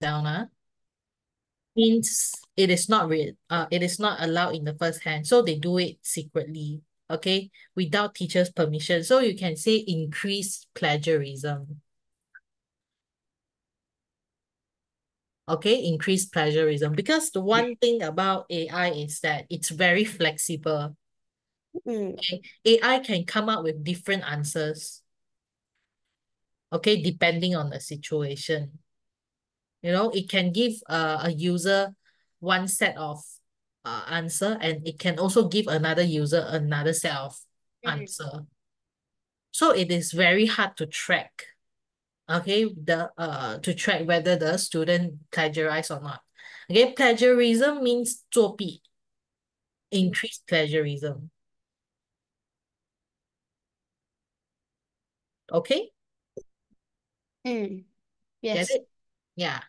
down, means it is not read, uh, it is not allowed in the first hand. So they do it secretly, okay, without teacher's permission. So you can say increase plagiarism. Okay, increase plagiarism. Because the one thing about AI is that it's very flexible. Mm. Okay, AI can come up with different answers. Okay, depending on the situation. You know, it can give uh, a user one set of uh, answer and it can also give another user another set of Mm. answer. So it is very hard to track. Okay, the uh to track whether the student plagiarize or not. Okay, plagiarism means 作弊, increased plagiarism. Okay, Mm. Yes. Yeah.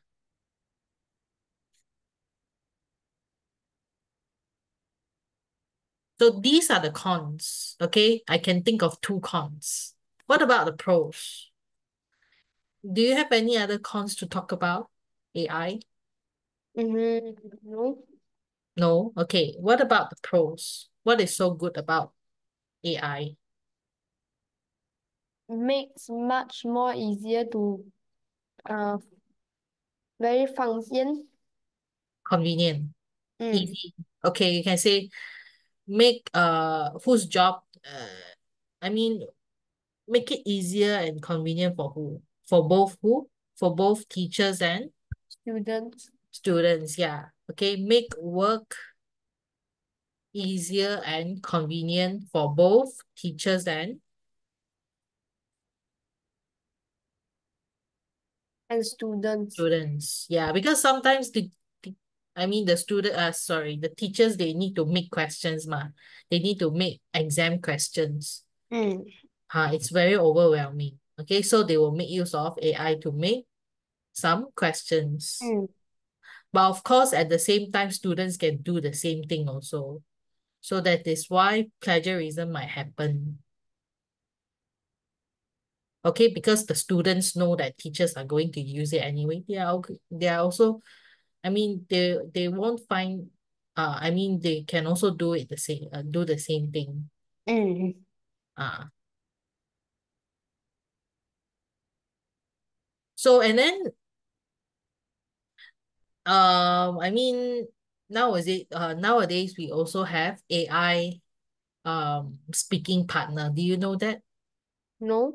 So these are the cons. Okay, I can think of two cons. What about the pros? Do you have any other cons to talk about AI? Mm-hmm. No. No? Okay, what about the pros? What is so good about AI? Makes much more easier to uh very 方便. Convenient, Mm. easy. Okay, you can say make uh whose job uh I mean make it easier and convenient for who? For both who? For both teachers and Students. students, yeah. Okay, make work easier and convenient for both teachers and and students. students. Yeah, because sometimes the, the I mean the student uh sorry, the teachers they need to make questions ma. They need to make exam questions. Mm. Uh, it's very overwhelming. Okay, so they will make use of AI to make some questions. Mm. But of course, at the same time, students can do the same thing also. So that is why plagiarism might happen. Okay, because the students know that teachers are going to use it anyway. They are okay- they are also, I mean, they they won't find uh I mean they can also do it the same uh, do the same thing. Mm. Uh so and then um I mean nowadays uh nowadays we also have AI um speaking partner. Do you know that? No.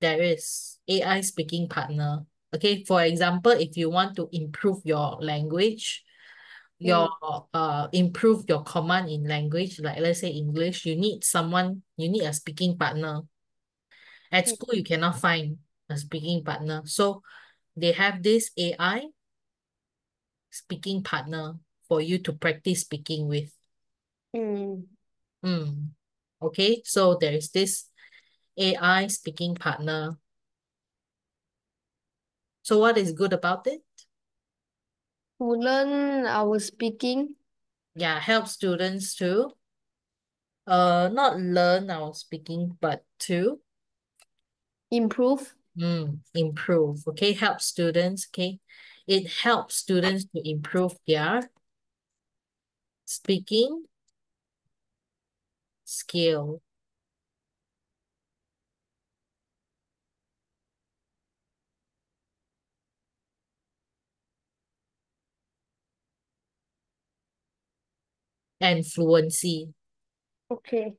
there is AI speaking partner. Okay, for example, if you want to improve your language, your uh improve your command in language, like let's say English, you need someone, you need a speaking partner. At Mm. school, you cannot find a speaking partner. So they have this AI speaking partner for you to practice speaking with. Mm. Mm. Okay, so there is this AI speaking partner. So what is good about it? To learn our speaking. yeah, help students to uh not learn our speaking, but to Improve. mm, improve. Okay, help students. Okay, it helps students to improve their speaking skill. And fluency. Okay.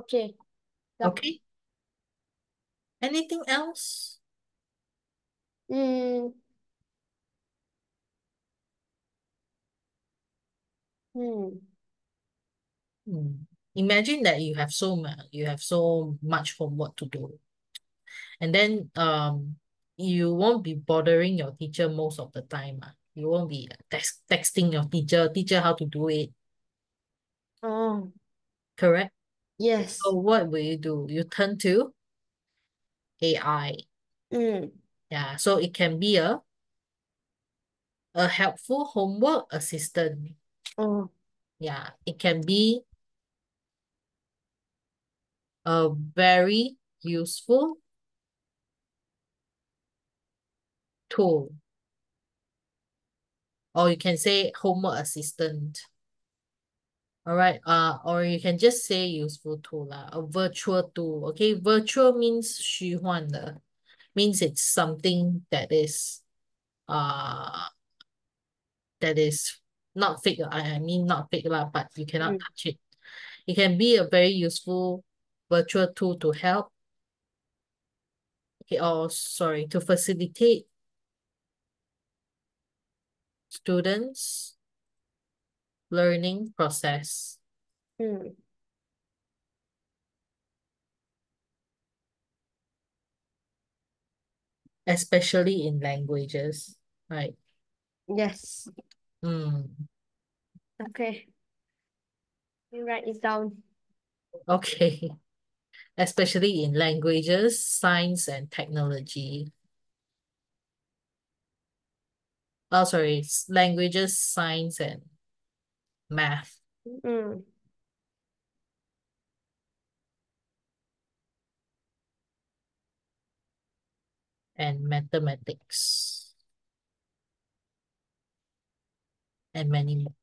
Okay. Okay. Anything else? Mm. Hmm. Hmm. Imagine that you have so much you have so much homework to do. And then um you won't be bothering your teacher most of the time. Uh. You won't be text texting your teacher, teacher how to do it. Oh, Correct? Yes. So what will you do? You turn to AI. Mm. Yeah, so it can be a a helpful homework assistant. Oh, Yeah, it can be a very useful tool. Or you can say homework assistant. All right, uh, or you can just say useful tool lah, a virtual tool. Okay, virtual means 虚幻的, means it's something that is uh that is not fake. I, I mean not fake lah, but you cannot Mm. touch it. It can be a very useful virtual tool to help. Okay, or sorry, to facilitate students' learning process. Mm. especially in languages, right? Yes. Mm. Okay. You write it down. Okay. Especially in languages, science, and technology. Oh, sorry, languages, science, and math. Mm. and mathematics and many more.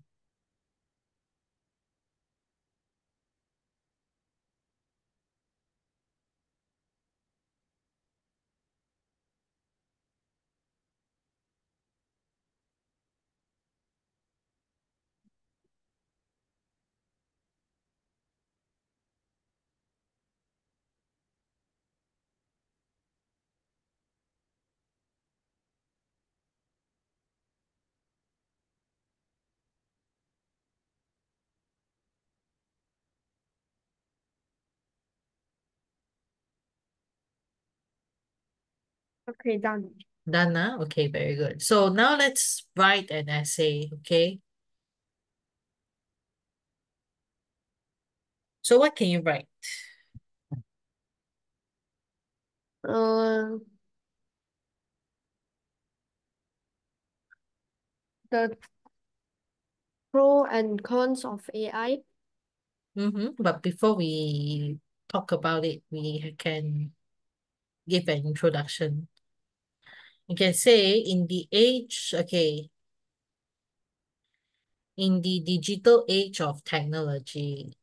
Okay, done. Done now? Okay, very good. So now let's write an essay, okay? So what can you write? Uh, the pro and cons of AI. Mm-hmm. But before we talk about it, we can give an introduction. You can say in the age, okay, in the digital age of technology,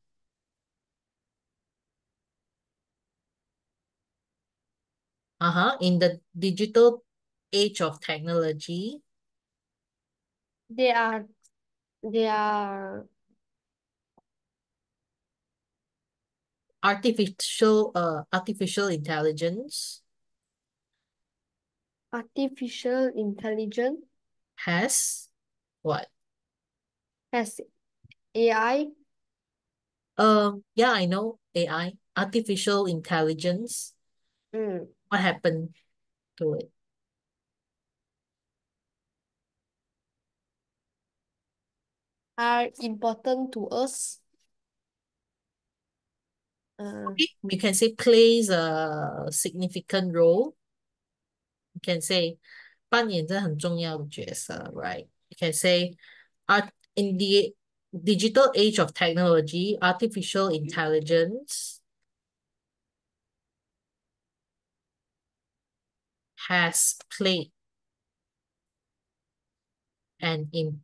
uh-huh, in the digital age of technology, They are they are artificial uh artificial intelligence artificial intelligence has what? has AI. Um, yeah, I know AI, artificial intelligence. Mm. What happened to it? are important to us. Uh, Okay, you can say plays a significant role You can say 扮演着很重要的角色, right? You can say art in the digital age of technology, artificial intelligence has played an in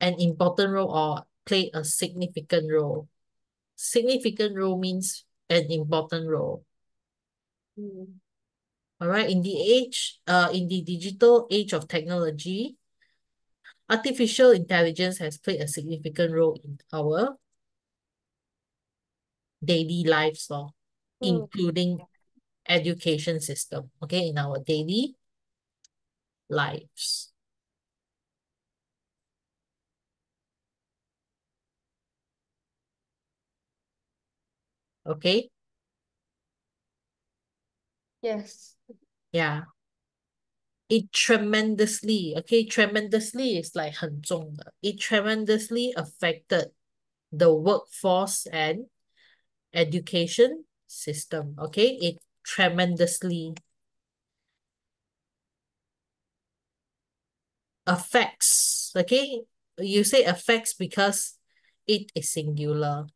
an important role or played a significant role. Significant role means an important role. mm. All right, in the age, uh, in the digital age of technology, artificial intelligence has played a significant role in our daily lives, or Mm. including education system, okay, in our daily lives. Okay? Yes. Yeah. It tremendously, okay, tremendously is like 很重的. It tremendously affected the workforce and education system. Okay, it tremendously affects. Okay, you say affects because it is singular.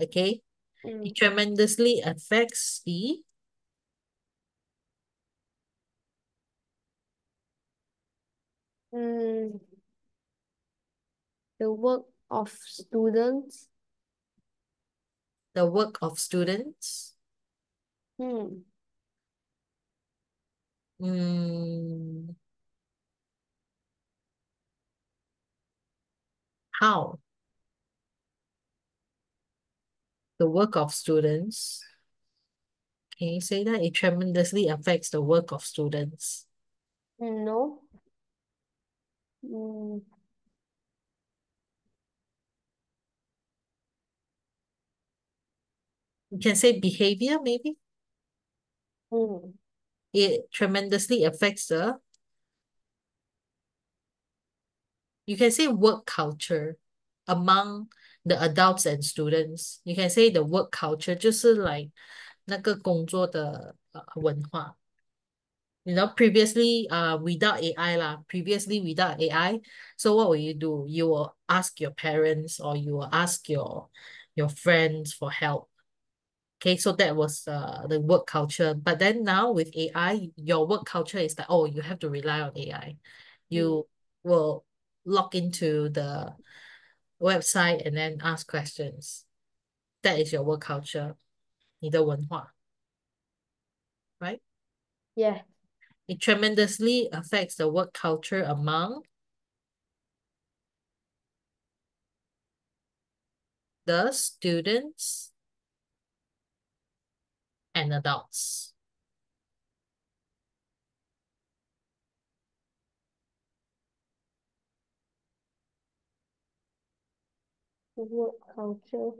Okay, Mm. it tremendously affects the Mm. The work of students. the work of students. Hmm. Mm, how? The work of students. Can you say that? It tremendously affects the work of students. No. Mm. You can say behavior, maybe. Mm. It tremendously affects the, you can say work culture among the adults and students. You can say the work culture 就是 like 那个工作的呃文化。 You know, previously, uh, without AI lah, previously without AI, so what will you do? You will ask your parents or you will ask your your friends for help. Okay, so that was uh the work culture. But then now with AI, your work culture is that, oh, you have to rely on AI. You will log into the website and then ask questions. That is your work culture. 你的文化. Right? Yeah. It tremendously affects the work culture among the students and adults. Work culture.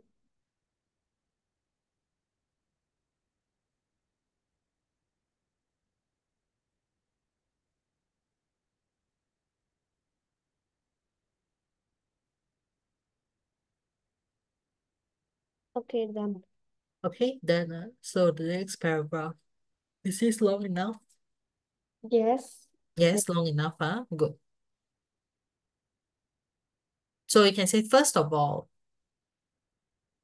Okay, done. Okay, then uh, so the next paragraph. Is this long enough? Yes. Yes, long enough, huh? Good. So you can say first of all,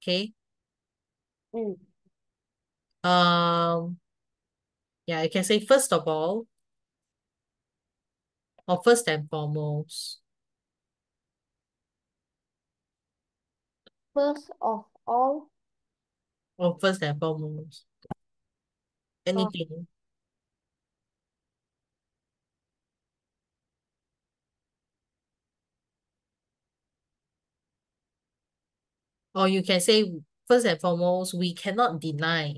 okay? Mm. Um, yeah, you can say first of all, or first and foremost. First of all, Or first and foremost. Anything. Or you can say first and foremost, we cannot deny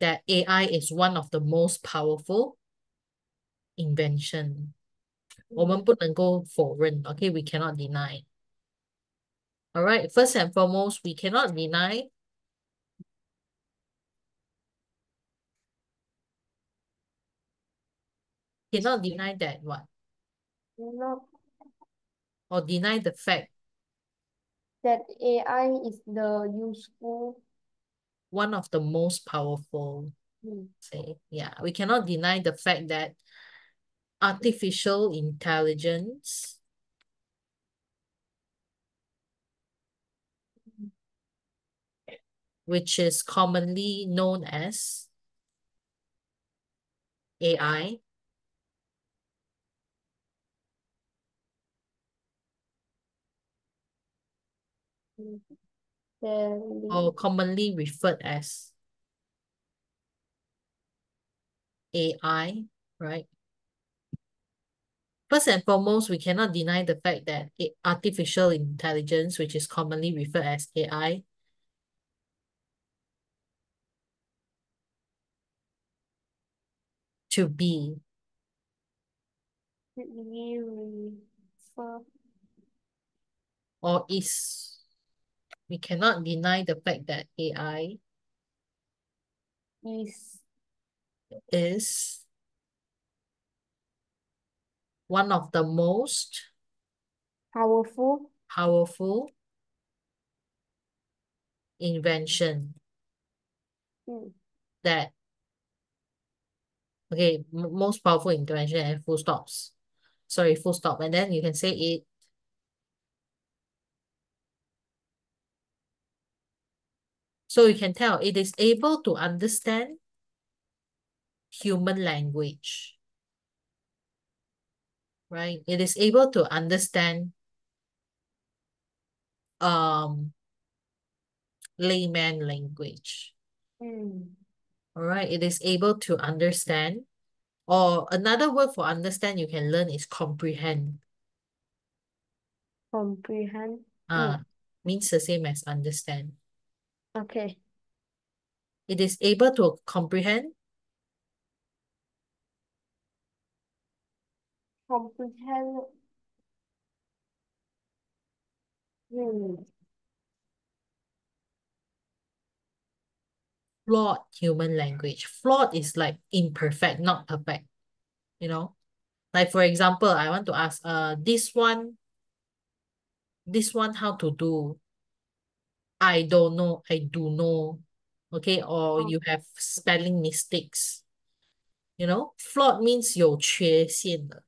that AI is one of the most powerful invention. 我们不能够否认, okay? We cannot deny. All right, first and foremost, we cannot deny cannot deny that what? not Or deny the fact that AI is the useful. one of the most powerful, Mm. say, yeah, we cannot deny the fact that artificial intelligence which is commonly known as AI, or commonly referred as AI, right? First and foremost, we cannot deny the fact that artificial intelligence, which is commonly referred as AI, to be. Or is we cannot deny the fact that AI is is one of the most powerful. powerful invention mm, that okay most powerful intervention and full stops. Sorry full stop. And then you can say it. So you can tell it is able to understand human language. Right? It is able to understand um layman language. Mm, all right it is able to understand. Or another word for understand you can learn is comprehend. Comprehend. Uh means the same as understand. Okay. It is able to comprehend. Comprehend. Mm, flawed human language. Flawed is like imperfect, not perfect. You know, like for example, I want to ask, uh, this one, this one, how to do? I don't know. I do know. Okay, or Oh. you have spelling mistakes. You know, flawed means 有缺陷的.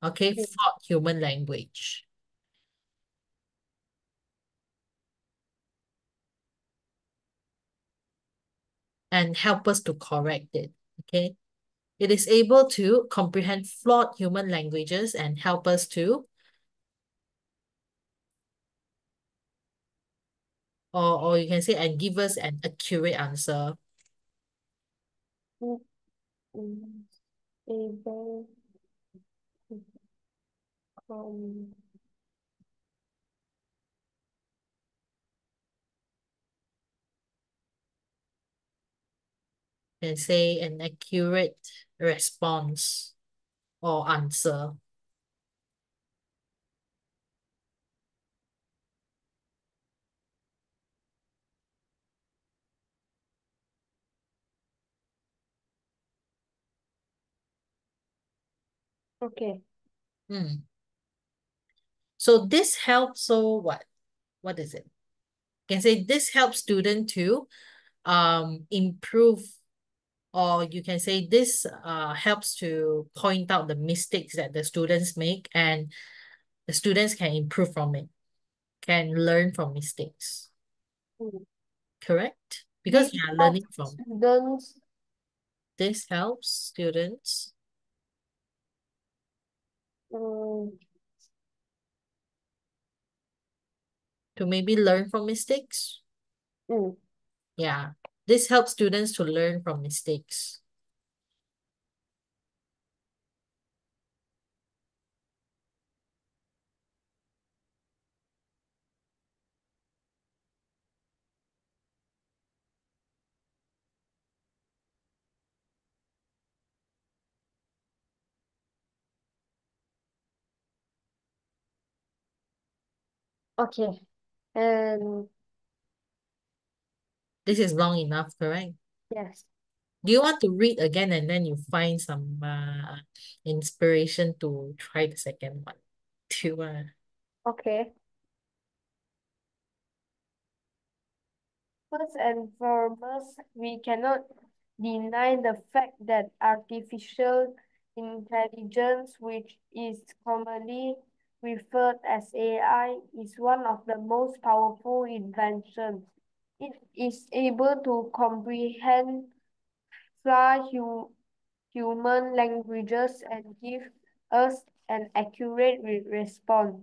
Okay, Mm. flawed human language. And help us to correct it. Okay. It is able to comprehend flawed human languages and help us to or or you can say and give us an accurate answer. able and say an accurate response or answer. okay Hmm. So this helps, so what? What is it? You can say this helps student to um improve or you can say this uh helps to point out the mistakes that the students make and the students can improve from it, can learn from mistakes. Mm. Correct? Because This we are learning from students this helps students mm, to maybe learn from mistakes. mm, Yeah, this helps students to learn from mistakes. okay and This is long enough, correct? yes Do you want to read again and then you find some uh, inspiration to try the second one? Do you want? okay First and foremost, we cannot deny the fact that artificial intelligence, which is commonly referred as AI, is one of the most powerful inventions. It is able to comprehend fly hu human languages and give us an accurate re response.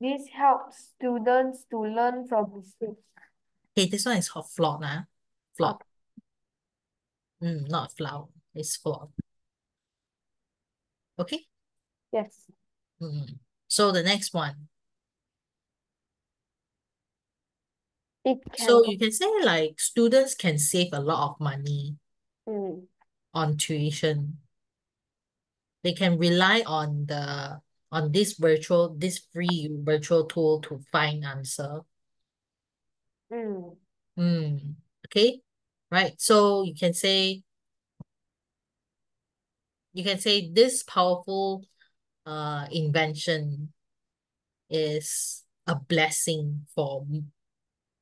This helps students to learn from mistakes. Okay, this one is called flawed, nah? Flawed. Mm, not flower. It's flawed. Okay? Yes. Mm. So the next one. It can So you can say like students can save a lot of money mm, on tuition. They can rely on the on this virtual, this free virtual tool to find answer. mm, Mm. Okay. right? So you can say, you can say this powerful uh invention is a blessing for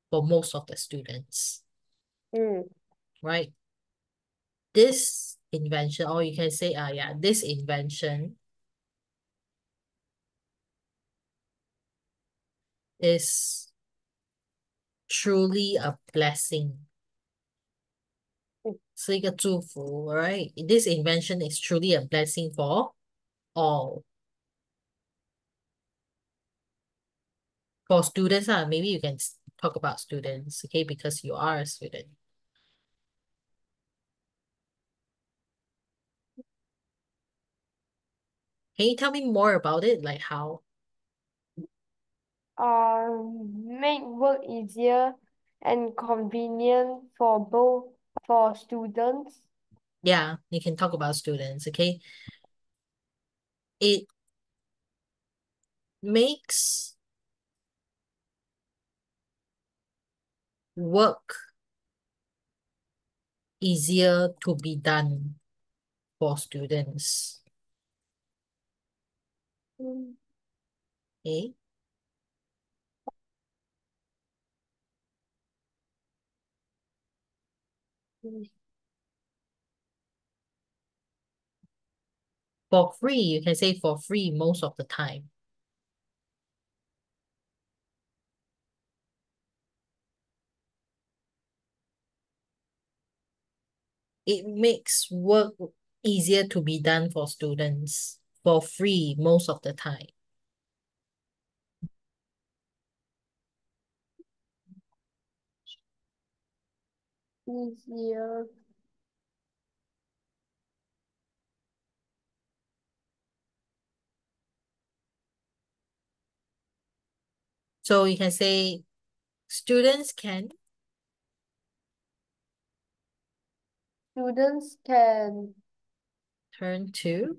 for most of the students, Mm. right? This invention, or you can say, uh, yeah, this invention is truly a blessing. 是一个祝福, right? This invention is truly a blessing for all. For students, uh, maybe you can talk about students, okay? Because you are a student. Can you tell me more about it? Like how? Um, make work easier and convenient for both for students. Yeah, you can talk about students, okay? It makes work easier to be done for students. Okay. Mm. For free, you can say for free most of the time. It makes work easier to be done for students for free most of the time. Easier. So you can say students can Students can turn to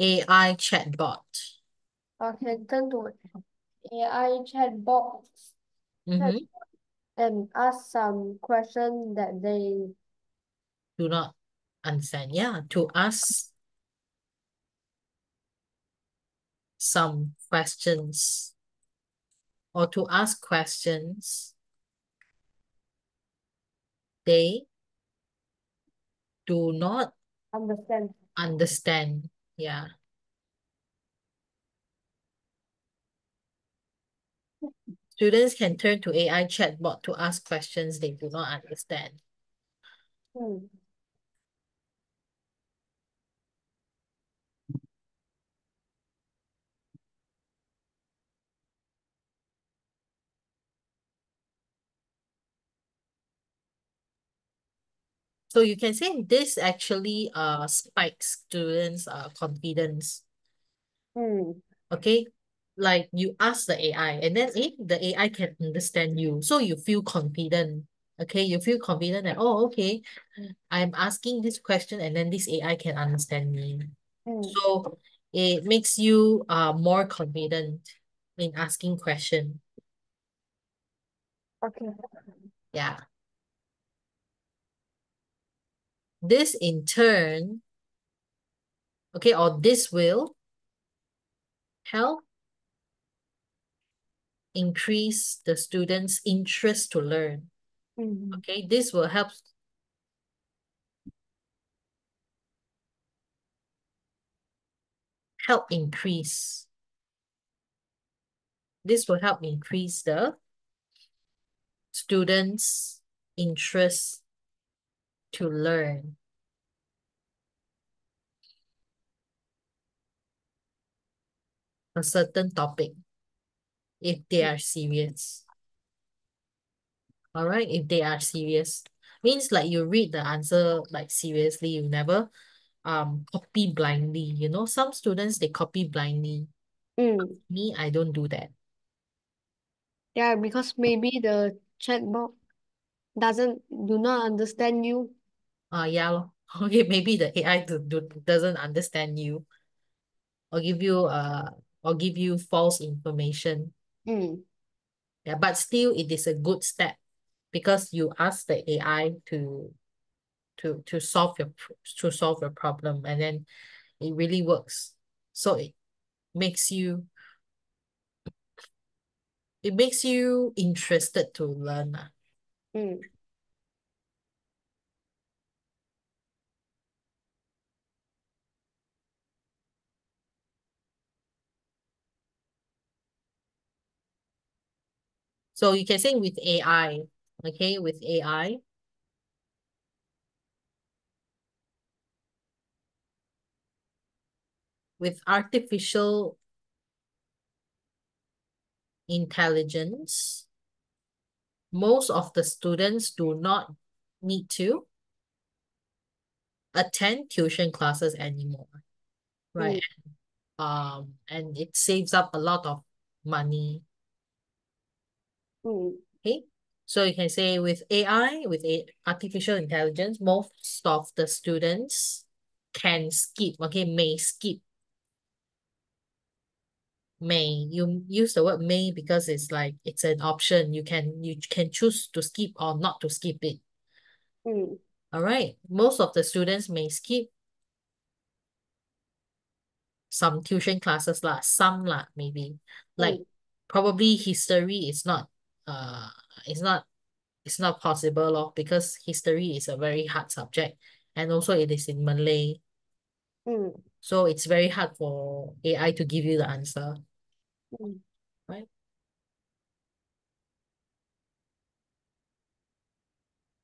AI chatbot. can turn to AI chatbots Mhm. and ask some questions that they Do not understand. Yeah, to ask some questions or to ask questions they do not understand. understand. Yeah. Students can turn to AI chatbot to ask questions they do not understand. Hmm. So you can say this actually uh spikes students' uh confidence. Hmm. Okay. Like you ask the AI and then eh, the AI can understand you. So you feel confident. Okay, you feel confident that, oh, okay, I'm asking this question and then this AI can understand me. Hmm. So it makes you uh more confident in asking question. Okay. Yeah. This in turn, okay, or this will help increase the students' interest to learn. Hmm. Okay, this will help help increase. This will help increase the students' interest to learn. a certain topic if they are serious. All right, if they are serious. Means like you read the answer like seriously, you never um copy blindly. You know, some students they copy blindly. Hmm. Me, I don't do that. Yeah, because maybe the chatbot doesn't do not understand you. Uh yeah. lor. Okay, maybe the AI do, do, doesn't understand you or give you uh or give you false information. Hmm. Yeah, but still it is a good step. because you ask the AI to to to solve your to solve your problem and then it really works. So it makes you it makes you interested to learn. Uh. Mm. So you can say with AI, okay, with AI, with artificial intelligence, most of the students do not need to attend tuition classes anymore, right? Mm. Um, and it saves up a lot of money. Mm. Okay, so you can say with AI, with a artificial intelligence, most of the students can skip, okay, may skip may you use the word may because it's like it's an option you can you can choose to skip or not to skip it mm. all right most of the students may skip some tuition classes lah some lah maybe like mm. probably history is not uh it's not it's not possible lor, because history is a very hard subject and also it is in Malay mm. so it's very hard for AI to give you the answer Mm. Right?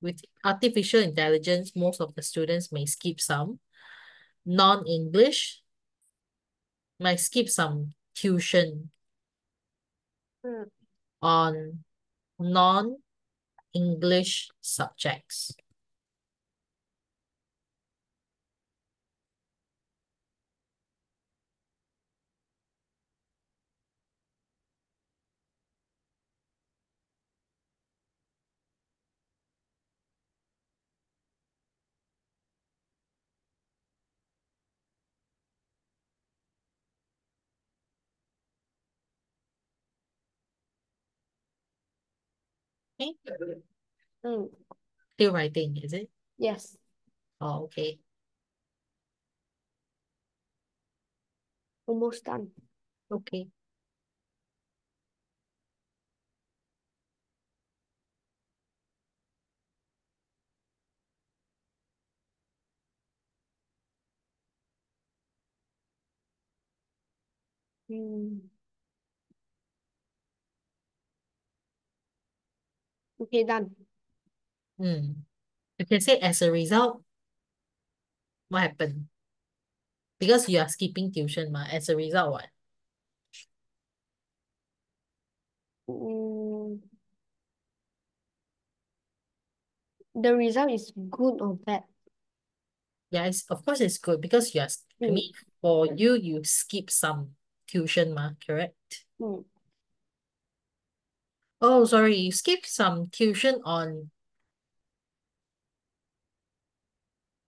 With artificial intelligence, most of the students may skip some. Non-English might skip some tuition mm. on non-English subjects. Okay. Mm. Still writing, is it? Yes. Oh, okay. Almost done. Okay. Mm. Okay, done. Mm. You can say as a result, what happened? Because you are skipping tuition, ma. As a result, what? Mm. The result is good or bad? Yeah, it's, of course it's good because you are, I Mm. mean, for you, you skip some tuition, ma, correct? Mm. Oh, sorry, you skip some tuition on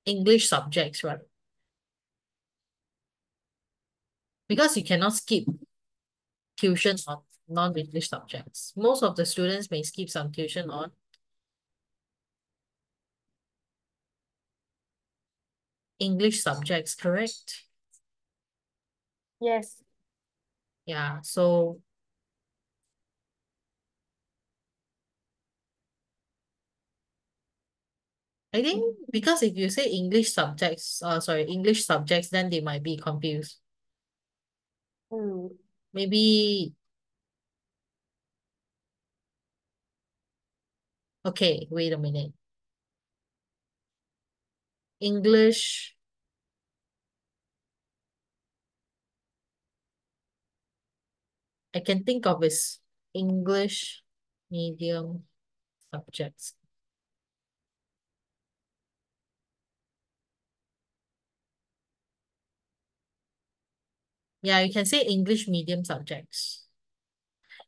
English subjects, right? Because you cannot skip tuition on non-English subjects. Most of the students may skip some tuition on English subjects, correct? Yes. Yeah, so I think because if you say English subjects, uh, sorry, English subjects, then they might be confused. Mm. Maybe, okay, wait a minute. English, I can think of is English medium subjects. Yeah, you can say English medium subjects.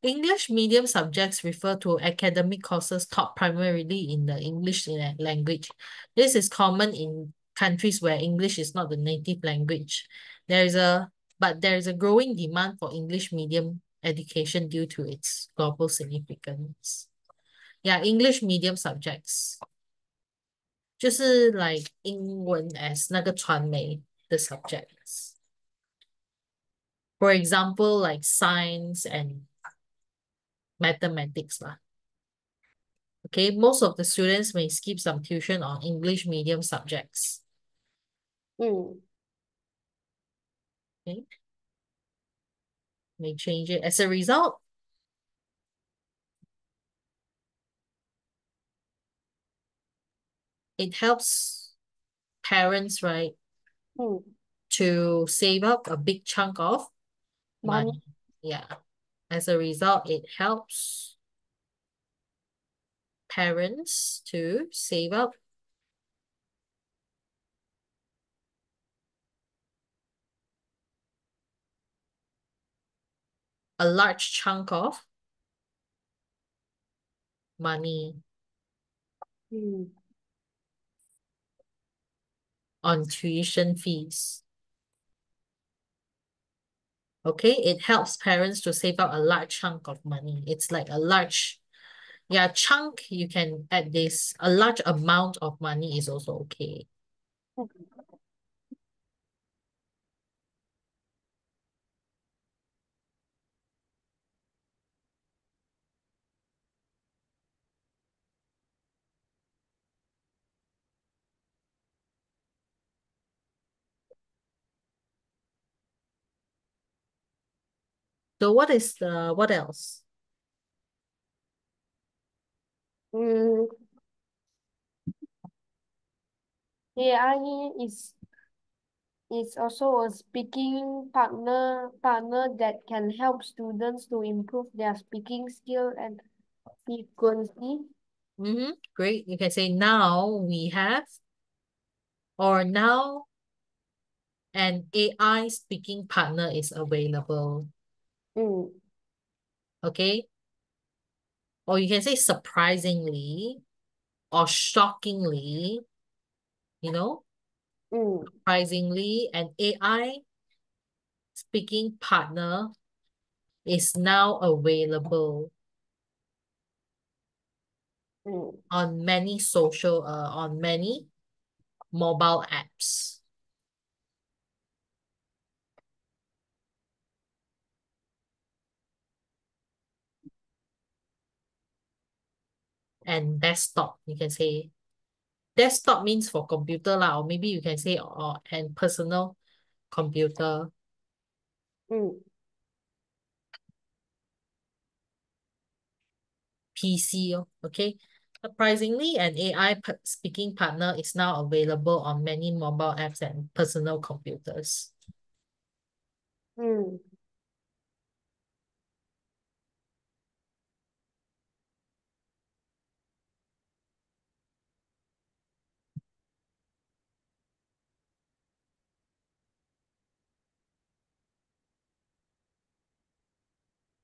English medium subjects refer to academic courses taught primarily in the English language. This is common in countries where English is not the native language. There is a but there is a growing demand for English medium education due to its global significance. Yeah, English medium subjects. 就是 like 英文 as 那个传媒的 subjects. For example, like science and mathematics lah. Okay, most of the students may skip some tuition on English medium subjects. Mm. Okay. May change it. As a result, it helps parents, right, Mm. to save up a big chunk of Money. money. Yeah. As a result, it helps parents to save up a large chunk of money Mm. on tuition fees. Okay, it helps parents to save up a large chunk of money. It's like a large, yeah, chunk, you can add this. A large amount of money is also okay. So what is the, what else? Mm. AI is is also a speaking partner partner that can help students to improve their speaking skill and frequency. Mm-hmm. Great. You can say now we have, or now an AI speaking partner is available. Mm. Okay. Or you can say surprisingly or shockingly, you know, Mm. surprisingly, an AI speaking partner is now available Mm. on many social, uh, on many mobile apps. And desktop, you can say desktop means for computer lah, or maybe you can say or and personal computer. Mm. PC, oh, okay? Surprisingly, an AI speaking partner is now available on many mobile apps and personal computers. Mm.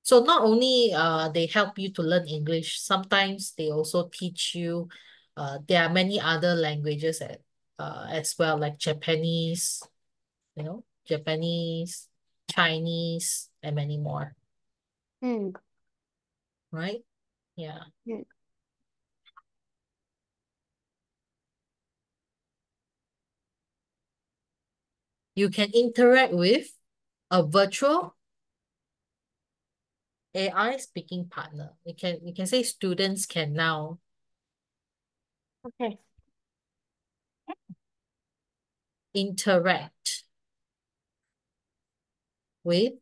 So not only uh they help you to learn English, sometimes they also teach you uh there are many other languages at, uh as well, like Japanese, you know, Japanese, Chinese, and many more, Mm. right? Yeah. Mm. You can interact with a virtual AI speaking partner. You can you can say students can now Okay. interact with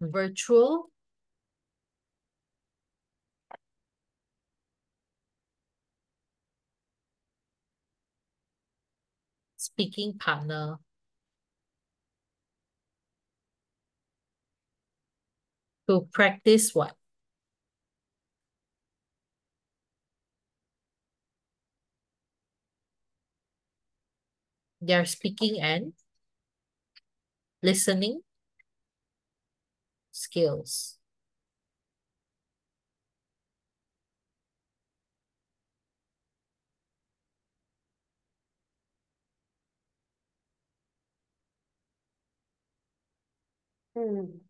virtual speaking partner to practice what? Their speaking and listening skills. Mm.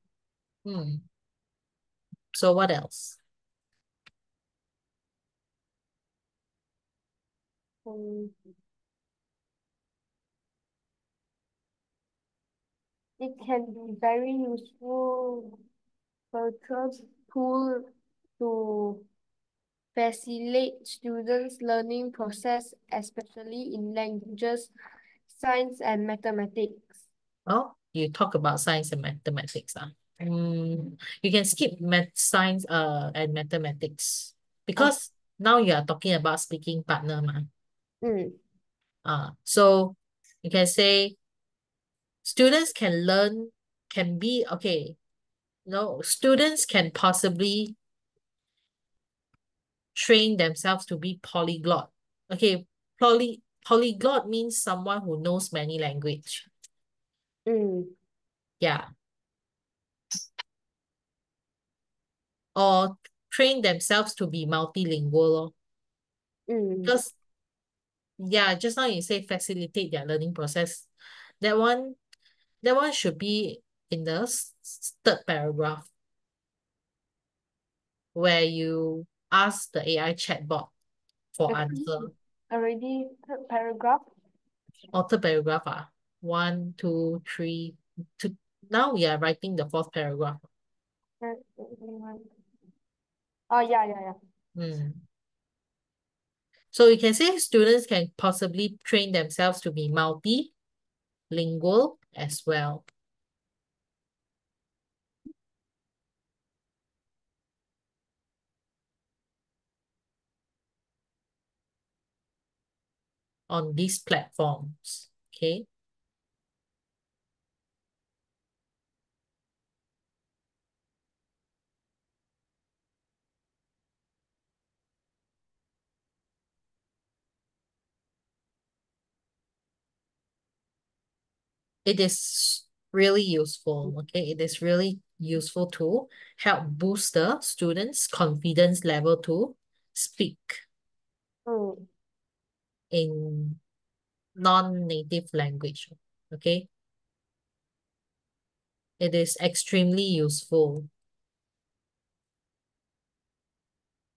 Hmm. So what else? Um, it can be very useful virtual tool to facilitate students' learning process, especially in languages, science, and mathematics. Oh, you talk about science and mathematics, huh? Mm, you can skip math, science uh, and mathematics because now you are talking about speaking partner. Ma. Mm, Uh, so you can say students can learn, can be, okay, no, students can possibly train themselves to be polyglot. Okay, poly polyglot means someone who knows many language. mm, Yeah. Or train themselves to be multilingual. mm, Because yeah, just now you say facilitate their learning process. That one, that one should be in the third paragraph where you ask the AI chatbot for answer. already third paragraph. Or third paragraph, ah. One, two, three. Two. Now we are writing the fourth paragraph. Uh, Oh, yeah, yeah, yeah. Mm. So you can say students can possibly train themselves to be multilingual as well. on these platforms. Okay. It is really useful. Okay. It is really useful to help boost the students' confidence level to speak Mm, in non-native language. Okay. It is extremely useful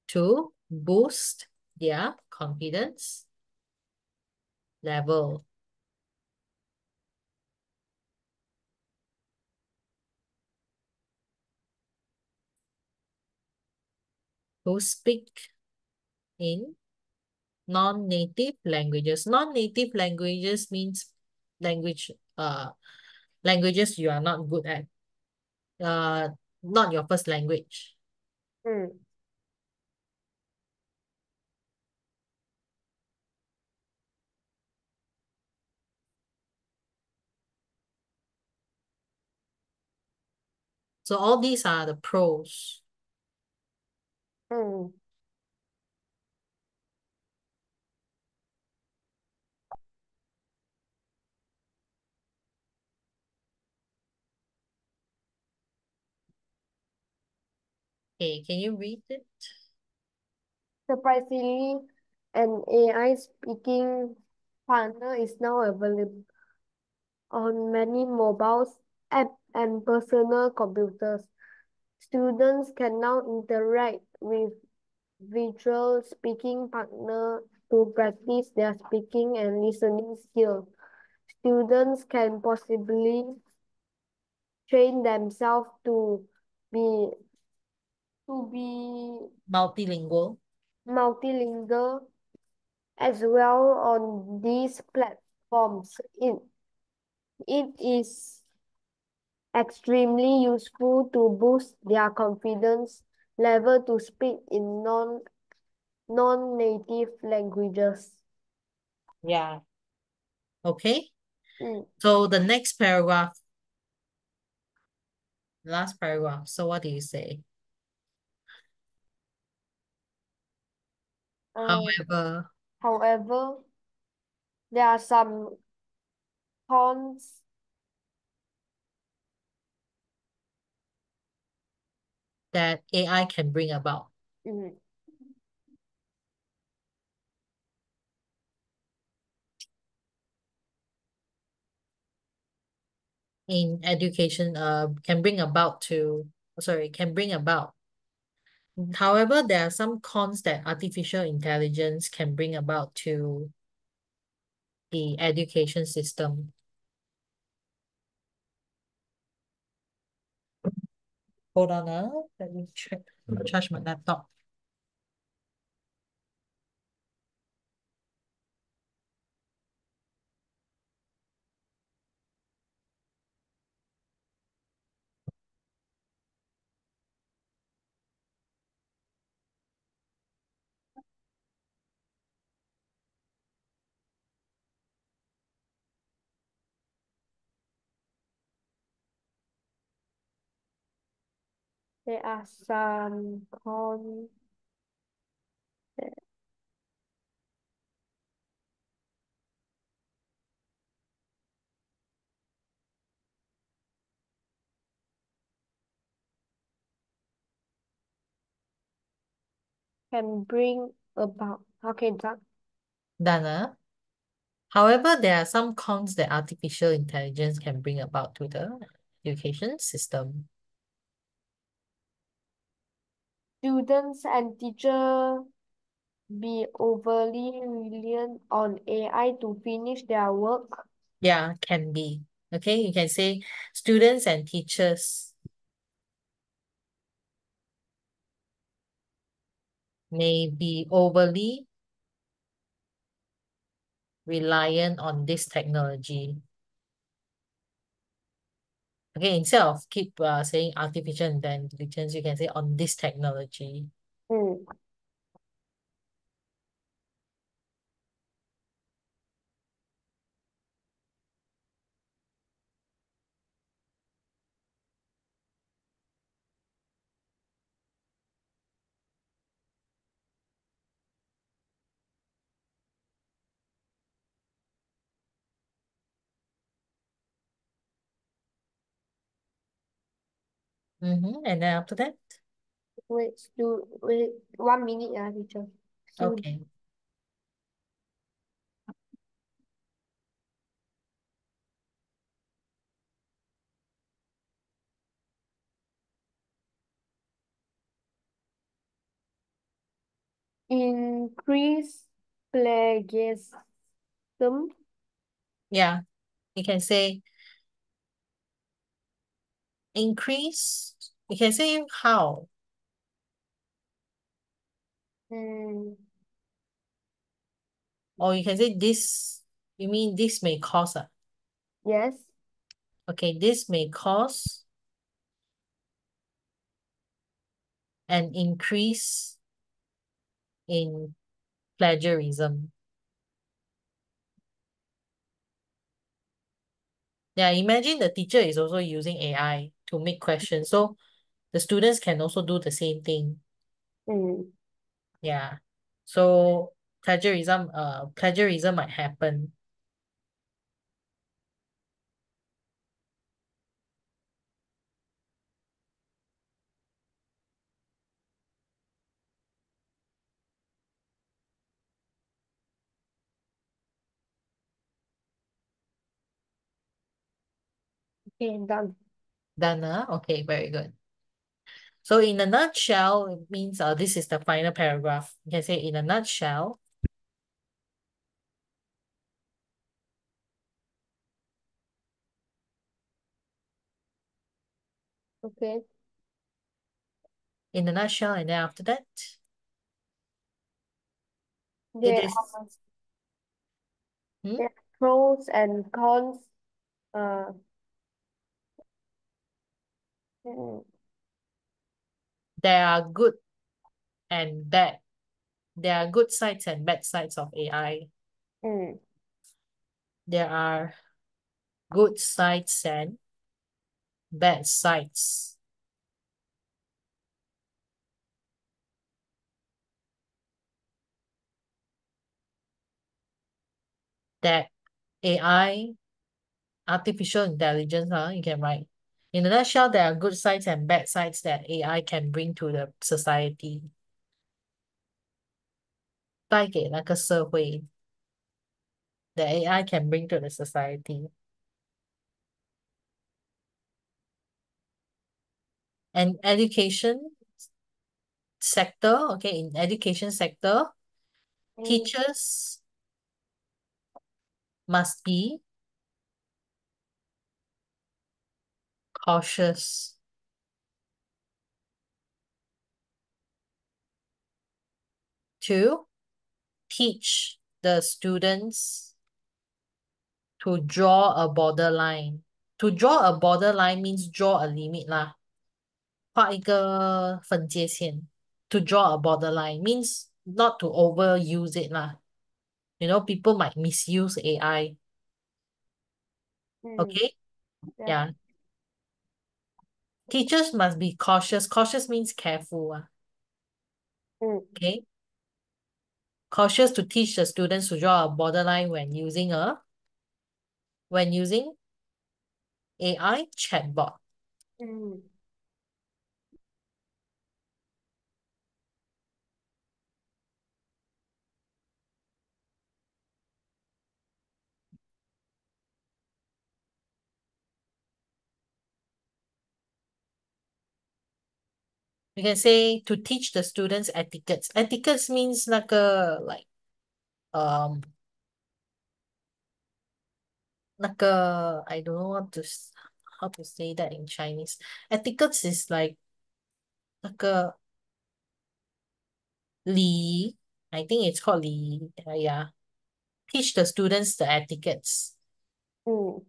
to boost their confidence level. To speak in non-native languages. Non-native languages means language uh languages you are not good at. Uh not your first language. mm, So all these are the pros. Mm. Okay, can you read it? Surprisingly, an AI speaking partner is now available on many mobiles, app, and personal computers. Students can now interact with virtual speaking partner to practice their speaking and listening skills. Students can possibly train themselves to be to be Multilingual. multilingual as well on these platforms. It, it is extremely useful to boost their confidence level to speak in non non-native languages. Yeah. Okay. Mm. So the next paragraph, last paragraph. So what do you say? Uh, However, however, there are some cons that AI can bring about. mm, in education uh can bring about to sorry can bring about however there are some cons that artificial intelligence can bring about to the education system. Hold on, uh, let me check, charge my laptop. There are some that can bring about. Okay, done. Done, uh. However, there are some cons that artificial intelligence can bring about to the education system. Students and teachers be overly reliant on AI to finish their work. Yeah, can be. Okay, you can say students and teachers may be overly reliant on this technology. Okay, instead of keep uh, saying artificial intelligence, you can say on this technology. Mm. Mm-hmm. And then after that? Wait, stu wait, one minute, ah, teacher. Stu- Okay. Increase plagiarism. Yeah, you can say increase. You can say how. Mm. Or you can say this. You mean this may cause a. Yes. Okay, this may cause an increase in plagiarism. Yeah, imagine the teacher is also using AI to make questions. So the students can also do the same thing. Mm. Yeah. So plagiarism, uh, plagiarism might happen. Okay, done. Uh? Okay, very good. So in a nutshell, it means uh, this is the final paragraph. You can say in a nutshell, Okay. in a nutshell, and then after that, it There is are Hmm? there are pros and cons. Uh, there are good and bad. There are good sides and bad sides of AI. mm, There are good sides and bad sides. That AI, artificial intelligence, huh, you can write In a nutshell, there are good sides and bad sides that AI can bring to the society. 带给那个社会 that AI can bring to the society. And education sector, okay, in education sector, mm, teachers must be cautious to teach the students to draw a borderline. To draw a borderline means draw a limit lah. 画一个分界线. To draw a borderline means not to overuse it lah. You know, people might misuse AI. Mm, Okay? yeah. Yeah. Teachers must be cautious. Cautious means careful. Mm, Okay? Cautious to teach the students to draw a borderline when using a when using AI chatbot. mm. You can say to teach the students etiquettes. Etiquettes means 那个 like um 那个 I don't know what to s- how to say that in Chinese. Etiquettes is like 那个礼 I think it's called 礼 uh, yeah. Teach the students the etiquettes. Mm,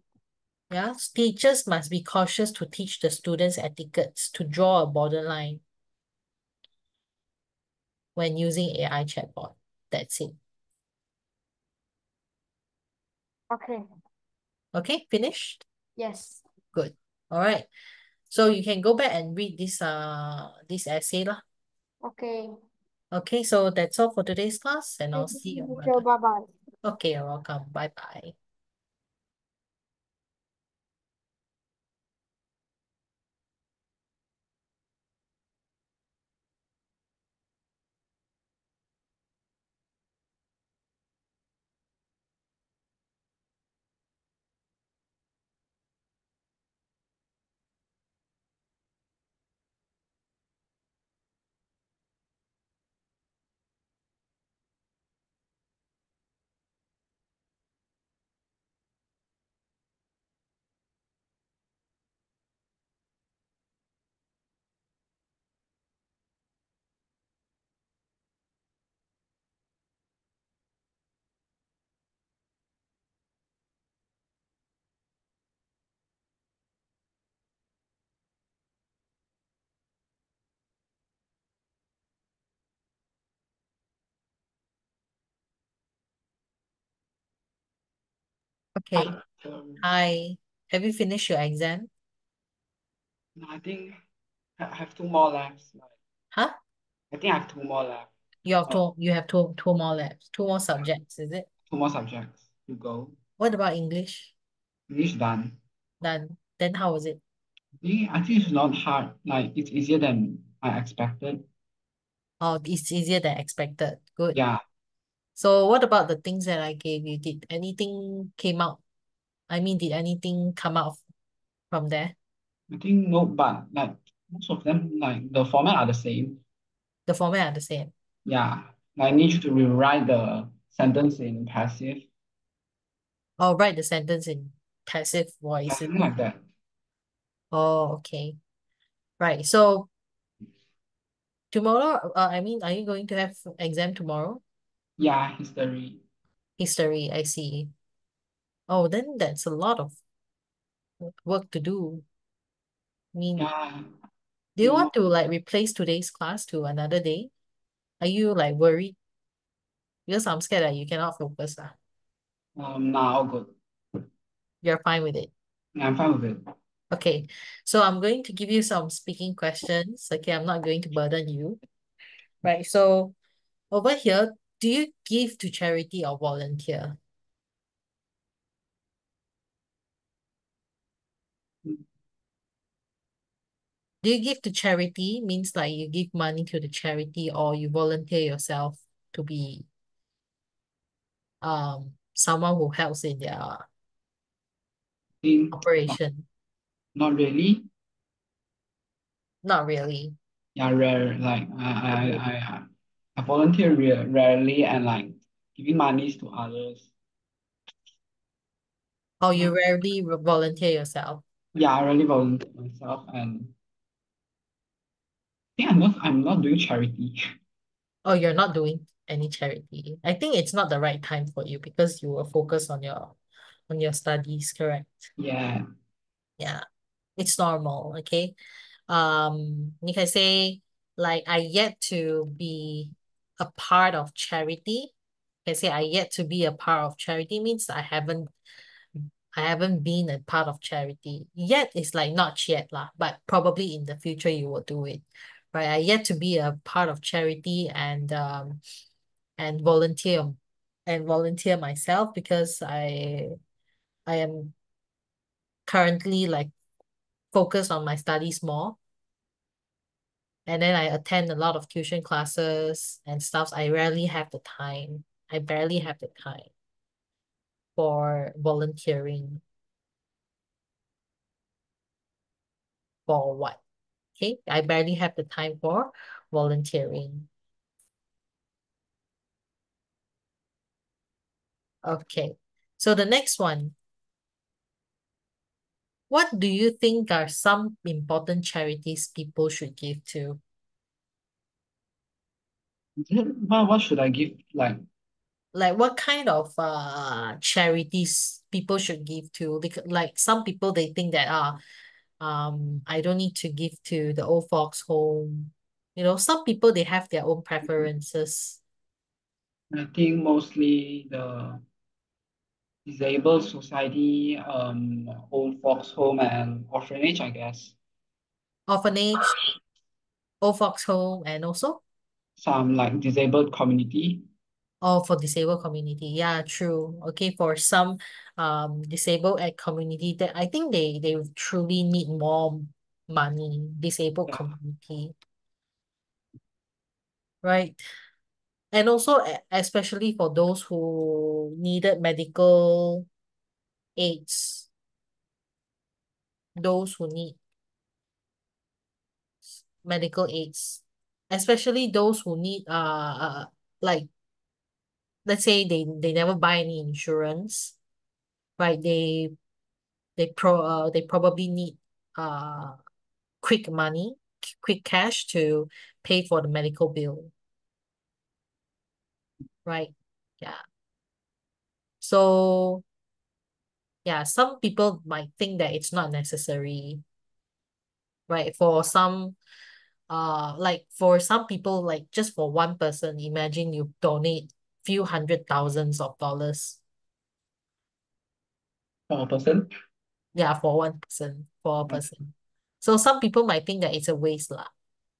Yeah, teachers must be cautious to teach the students etiquettes to draw a borderline when using AI chatbot. That's it. okay. Okay, finished? Yes. Good. All right. So you can go back and read this uh this essay lah. Okay. Okay, so that's all for today's class, and I'll see you you. Bye-bye. Okay, you're welcome. Bye bye Okay. Um, Hi. Have you finished your exam? no, I think I have two more. Like, Huh? I think I have two more left. You have two you have two two more labs, two more subjects, is it? Two more subjects to go. What about English? English done. Done. Then how was it? Think, I think it's not hard. Like it's easier than I expected. Oh, it's easier than expected. Good. Yeah. So what about the things that I gave you? Did anything came out? I mean, did anything come out from there? I think no, but like most of them, like the format are the same. The format are the same. Yeah. I need you to rewrite the sentence in passive. Oh, write the sentence in passive voice. something like that. Oh, okay. Right. So tomorrow, uh, I mean, are you going to have exam tomorrow? Yeah, history. History, I see. Oh, then that's a lot of work to do. I mean, Yeah. do you want to like replace today's class to another day? Are you like worried? Because I'm scared that you cannot focus. ah. um now good. You're fine with it. Yeah, I'm fine with it. Okay, so I'm going to give you some speaking questions. Okay, I'm not going to burden you. Right, so over here, do you give to charity or volunteer? Do you give to charity means like you give money to the charity or you volunteer yourself to be um someone who helps in their not, operation? not really. Not really. Yeah, rare. Like I, I, I, I volunteer re rarely and like giving monies to others. Or you rarely volunteer yourself? Yeah, I rarely volunteer myself and I think I'm not I'm not doing charity. Oh, you're not doing any charity. I think it's not the right time for you because you were focused on your on your studies, correct? Yeah. Yeah. It's normal, okay? Um, you can say like I yet to be a part of charity. Can say I yet to be a part of charity means I haven't I haven't been a part of charity. Yet is like not yet lah, but probably in the future you will do it. Right. I yet to be a part of charity and um and volunteer and volunteer myself because I I am currently like focused on my studies more. And then I attend a lot of tuition classes and stuff. I rarely have the time. I barely have the time for volunteering. For what? Okay, I barely have the time for volunteering. Okay, so the next one. What do you think are some important charities people should give to? What what should I give like Like what kind of uh charities people should give to? Like, like some people they think that ah, um, I don't need to give to the old folks home. You know, some people they have their own preferences. I think mostly the disabled society, um, old folks home and orphanage, I guess. Orphanage, old folks home, and also Some like disabled community. Oh, for disabled community. Yeah, true. Okay, for some um disabled at community that I think they they truly need more money, disabled Yeah. community. Right. And also especially for those who needed medical aids. Those who need medical aids. Especially those who need uh, uh like let's say they they never buy any insurance, right? They they pro uh, they probably need uh quick money, quick cash to pay for the medical bill. Right? Yeah. So yeah, some people might think that it's not necessary. Right? For some uh like for some people, like just for one person, imagine you donate few hundred thousands of dollars. For a person. Yeah, for one person, for a person. So some people might think that it's a waste lah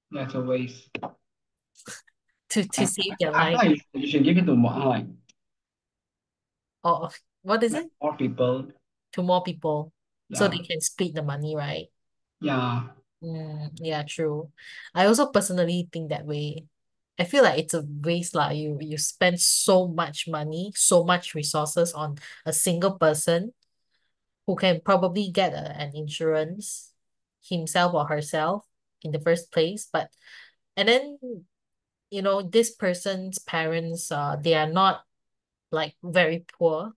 Yeah, it's a waste. to to save their I life. like you should, give it to more like Or what is like it? more people. To more people. So they can split the money, right? Yeah. Mm, yeah, true. I also personally think that way. I feel like it's a waste lah. You you spend so much money, so much resources on a single person who can probably get a, an insurance himself or herself in the first place. But and then you know this person's parents uh they are not like very poor,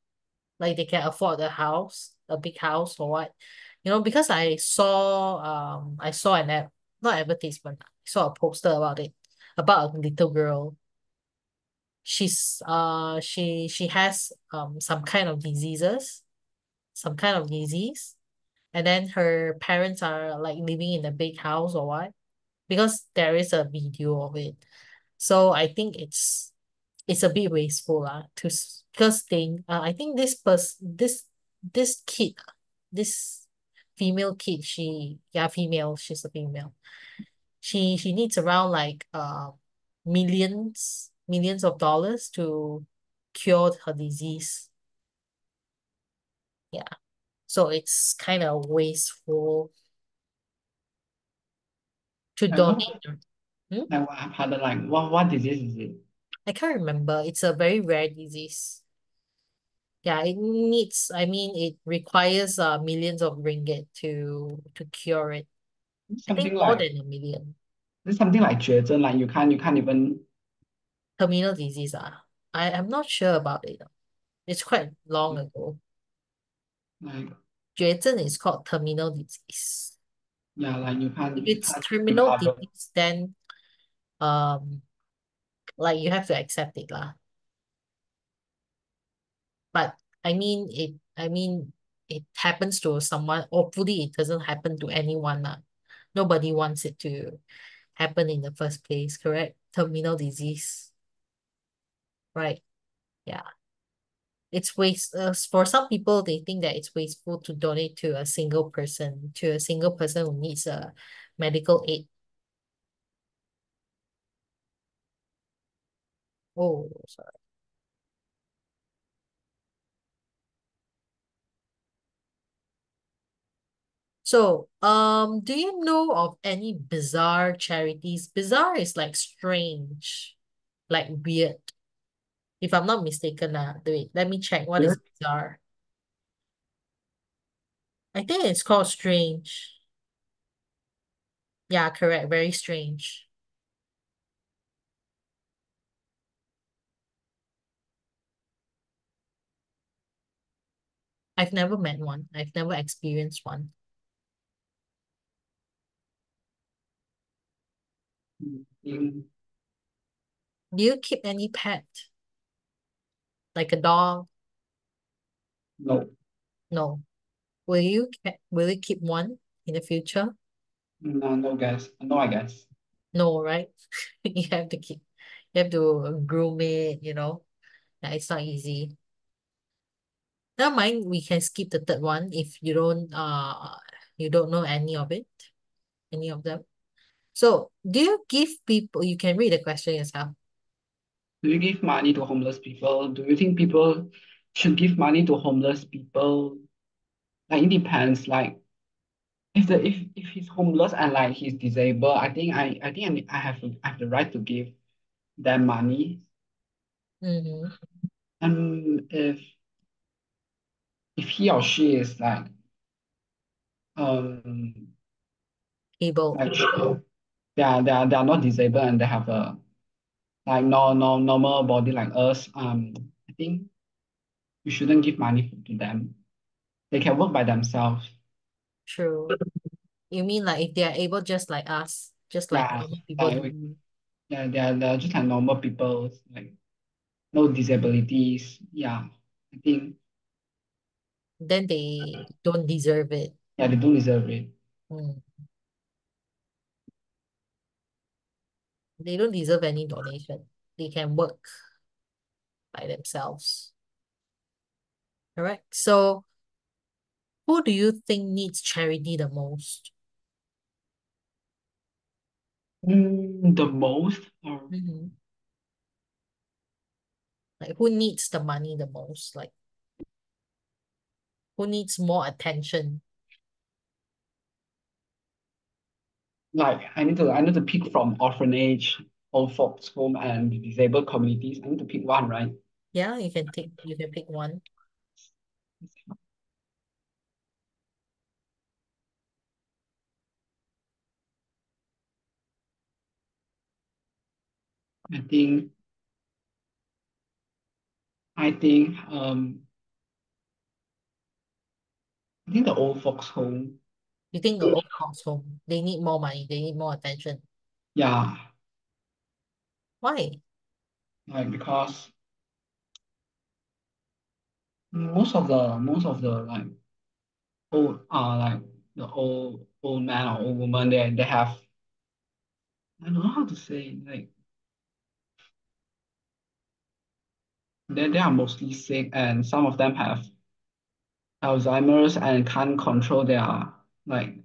like they can afford a house, a big house or what. You know, because I saw um I saw an ad, not advertisement, I saw a poster about it, about a little girl. She's uh she she has um some kind of diseases, some kind of disease, and then her parents are like living in a big house or what, because there is a video of it. So I think it's it's a bit wasteful lah to because they uh, I think this pers this this kid this female kid she yeah female she's a female. She she needs around like uh millions millions of dollars to cure her disease. Yeah. So it's kind of wasteful to donate Hmm? like what had like what what disease is it? I can't remember it's a very rare disease yeah it needs I mean it requires uh millions of ringgit to to cure it It's I think something more like than a million it's something like 绝症, like you can't you can't even terminal disease ah I I'm not sure about it It's quite long ago Like 绝症 is called terminal disease. yeah, like you can't If you it's can't terminal recover. disease, then um, like you have to accept it lah. But I mean it. I mean it happens to someone. Hopefully, it doesn't happen to anyone lah. Nobody wants it to happen in the first place. Correct? Terminal disease. Right. Yeah. It's waste uh, for some people they think that it's wasteful to donate to a single person, to a single person who needs a medical aid. Oh, sorry. So, um, do you know of any bizarre charities? Bizarre is like strange, like weird. If I'm not mistaken, uh, wait, let me check what is bizarre. I think it's called strange. Yeah, correct. Very strange. I've never met one. I've never experienced one. In Do you keep any pet? Like a dog? no, No. Will you will you keep one in the future? no, no guess. No, I guess. No, right? You have to keep, you have to groom it, you know. It's not easy. Never mind, we can skip the third one if you don't uh you don't know any of it, any of them. So, do you give people, you can read the question yourself. Do you give money to homeless people? Do you think people should give money to homeless people? Like it depends. Like if the if if he's homeless and like he's disabled, I think I I think I, I have I have the right to give them money. Mm-hmm. And if if he or she is like um Able. like they are they are they are not disabled and they have a like no no normal body like us, um I think you shouldn't give money to them. They can work by themselves. True. You mean like if they are able just like us, just like Yeah, normal people like we- Yeah, they are, they are just like normal people, like no disabilities. Yeah, I think then they don't deserve it. yeah they don't deserve it. Mm. They don't deserve any donation. They can work by themselves. Correct. So, who do you think needs charity the most? Mm, the most or Mm-hmm. Like, who needs the money the most? Like, who needs more attention? like I need to I need to pick from orphanage, old folks home, and disabled communities. I need to pick one, right? Yeah, you can take, you can pick one. I think I think um I think the old folks home. You think the old folks home, they need more money, they need more attention. Yeah, Why? like because most of the most of the like old uh like the old old man or old woman they they have I don't know how to say like they they are mostly sick and some of them have Alzheimer's and can't control their like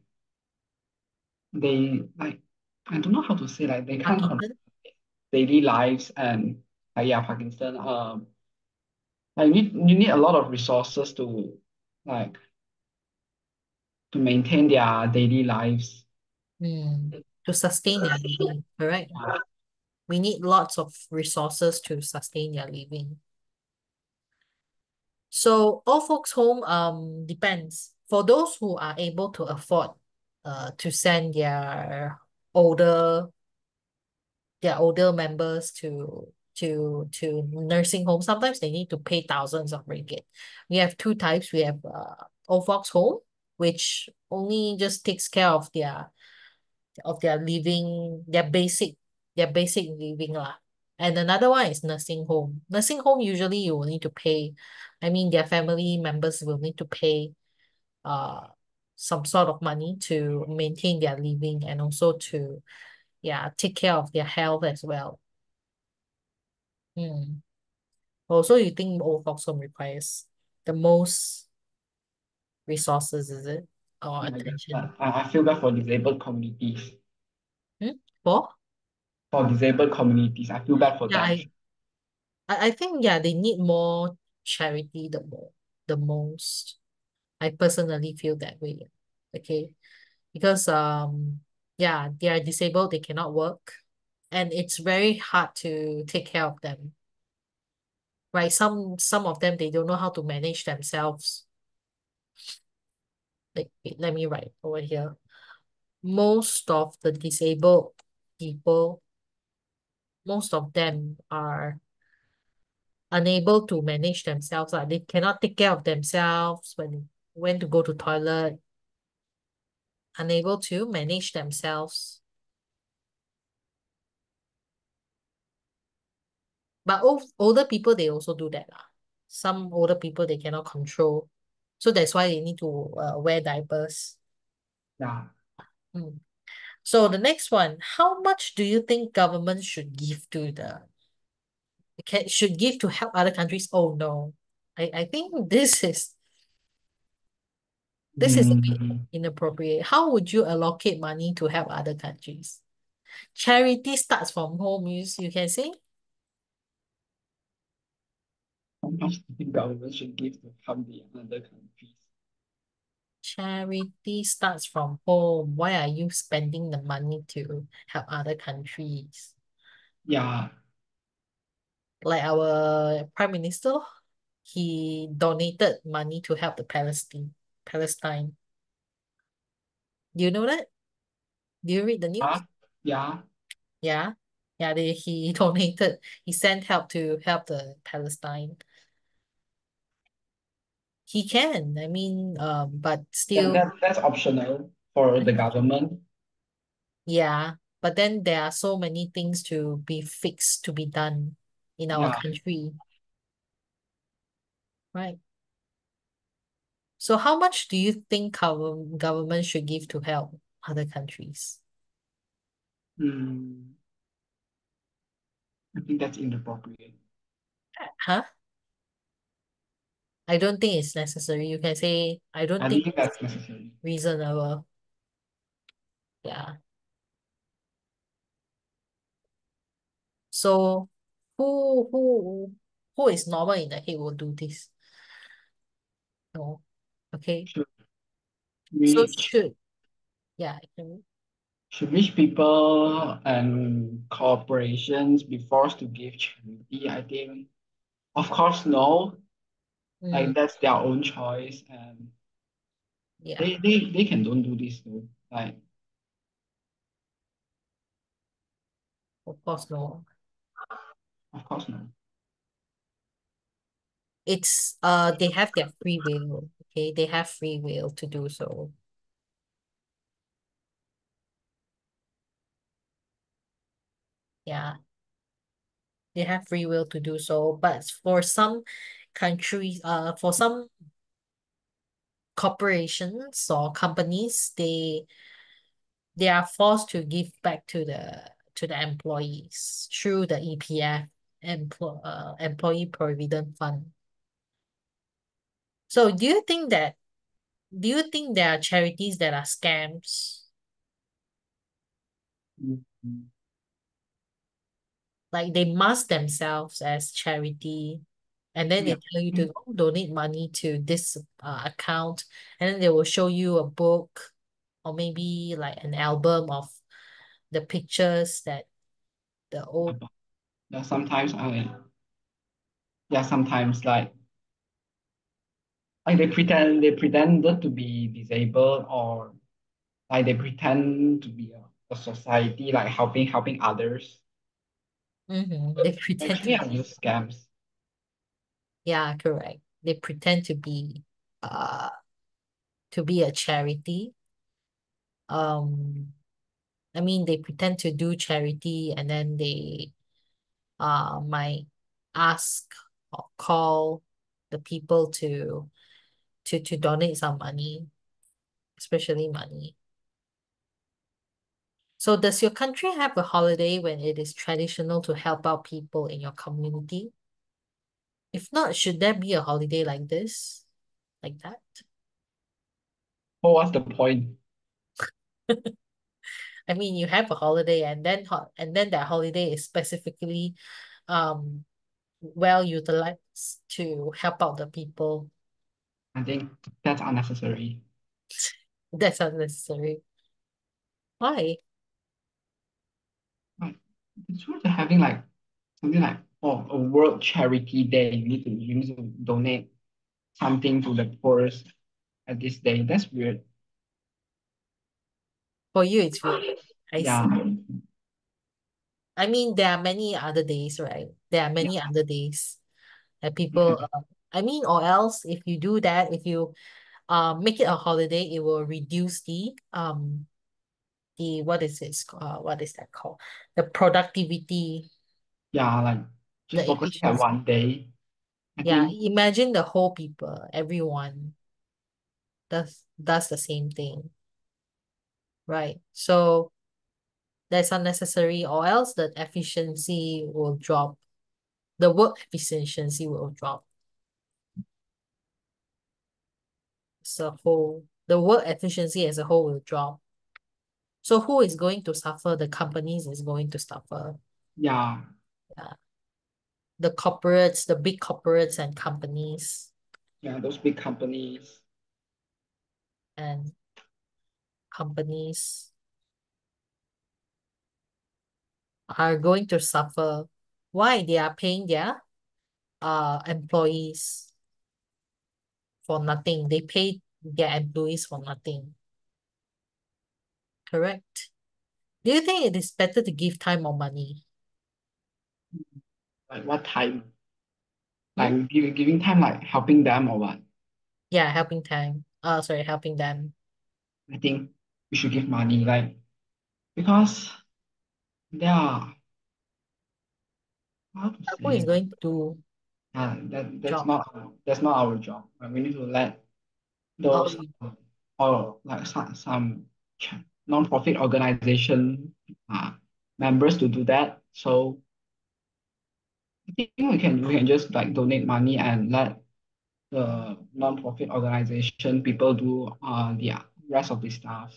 they like I don't know how to say like they can't control daily lives and like yeah Parkinson um like you need you need a lot of resources to like to maintain their daily lives. Hmm. To sustain their living, correct? Yeah. We need lots of resources to sustain their living. So all folks home um depends. For those who are able to afford uh to send their older their older members to to to nursing home, sometimes they need to pay thousands of ringgit. We have two types. We have uh old folks home, which only just takes care of their of their living, their basic, their basic living lah. And another one is nursing home. Nursing home usually you will need to pay. I mean, their family members will need to pay uh some sort of money to maintain their living and also to yeah, take care of their health as well. Hmm. Also, you think old folks home requires the most resources, is it? Or guess attention? that. I, I feel bad for disabled communities. Hmm? For? For disabled communities, I feel bad for Yeah, them. I, I think yeah, they need more charity the more the most. I personally feel that way. Okay. Because um yeah, they are disabled, they cannot work, and it's very hard to take care of them. Right? Some some of them they don't know how to manage themselves. Like let me write over here. Most of the disabled people, most of them are unable to manage themselves. Uh. They cannot take care of themselves when when to go to toilet, unable to manage themselves. But old, older people, they also do that. Uh. Some older people, they cannot control. So that's why they need to uh, wear diapers. Yeah. Mm. So the next one, how much do you think government should give to the can should give to help other countries? Oh no. I, I think this is this is a bit Mm, inappropriate. How would you allocate money to help other countries? Charity starts from home, you, you can say. how much do you think government should give to help the other countries? Charity starts from home. Why are you spending the money to help other countries? Yeah. Like our Prime Minister, he donated money to help the Palestine, Palestine. Do you know that? Do you read the news? Huh? Yeah. Yeah. Yeah, they, he donated, he sent help to help the Palestine. He can, I mean, um, but still, that, that's optional for the government. yeah. But then there are so many things to be fixed, to be done in our Yeah. country. Right. So how much do you think our government should give to help other countries? Hmm. I think that's inappropriate. Huh? I don't think it's necessary. You can say, I don't I think think that's necessary. reasonable. Yeah. So who who who is normal in the head will do this? No. Okay. Should So should yeah, should rich people and corporations be forced to give charity? I think, of course, no. Mm, Like that's their own choice, and yeah, they they they can don't do this though. Like of course no. of course no. It's uh they have their free will. Okay, they have free will to do so. Yeah. They have free will to do so. But for some countries, uh for some corporations or companies, they they are forced to give back to the to the employees through the EPF, employ uh, Employee Provident Fund. So do you think that do you think there are charities that are scams? Mhm. Like they mask themselves as charity and then they tell you to oh, donate money to this uh, account and then they will show you a book or maybe like an album of the pictures that the old Yeah, sometimes I yeah, sometimes like like they pretend they pretended to be disabled or like they pretend to be a, a society like helping helping others. Mhm, they pretend to Actually, are just scams. Yeah correct they pretend to be uh to be a charity. Um, I mean, they pretend to do charity and then they uh might ask or call the people to to to donate some money, especially money. So does your country have a holiday when it is traditional to help out people in your community? If not, should there be a holiday like this? Like that? Oh, what's the point? I mean, you have a holiday and then ho and then that holiday is specifically um well utilized to help out the people. I think that's unnecessary. That's unnecessary. Why? Like, it's worth having like something like oh a World Charity Day. You need to you need to donate something to the poorest at this day. That's weird. For you, it's weird. I Yeah, see. I mean, there are many other days, right? There are many yeah, other days that people, uh, I mean, or else if you do that, if you uh make it a holiday, it will reduce the um the what is it uh what is that called? The productivity, yeah. Like the just focusing at efficiency. one day. I Yeah, think imagine the whole people, everyone does does the same thing, right? So that's unnecessary, or else the efficiency will drop. The work efficiency will drop. So whole the work efficiency as a whole will drop. So who is going to suffer? The companies is going to suffer. yeah, Yeah. The corporates, the big corporates and companies yeah. Those big companies. and companies are going to suffer. Why? They are paying their uh employees for nothing. They pay their employees for nothing. Correct? Do you think it is better to give time or money? Like what time? Like give, giving time, like helping them or what? Yeah, helping time. Uh sorry, helping them. I think we should give money, like because yeah, how to Who is going to do Uh, that that's job? not that's not our job. Like, we need to let Oh, those uh, or like some some non-profit organization uh, members to do that. So I think we can we can just like donate money and let the non-profit organization people do uh the rest of the stuff.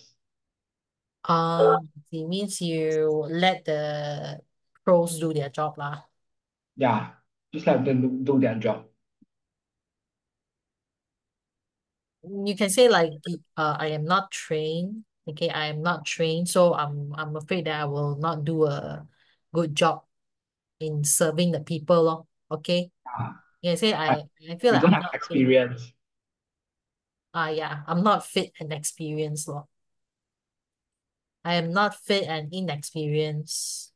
um, it means you let the pros do their job lah. Yeah, just let them do, their job. You can say like, uh, I am not trained. Okay, I am not trained, so I'm I'm afraid that I will not do a good job in serving the people lor. Okay, Yeah, you can say I I feel like don't I'm have fit. experience. Ah, yeah, I'm not fit and experienced lor. I am not fit and inexperienced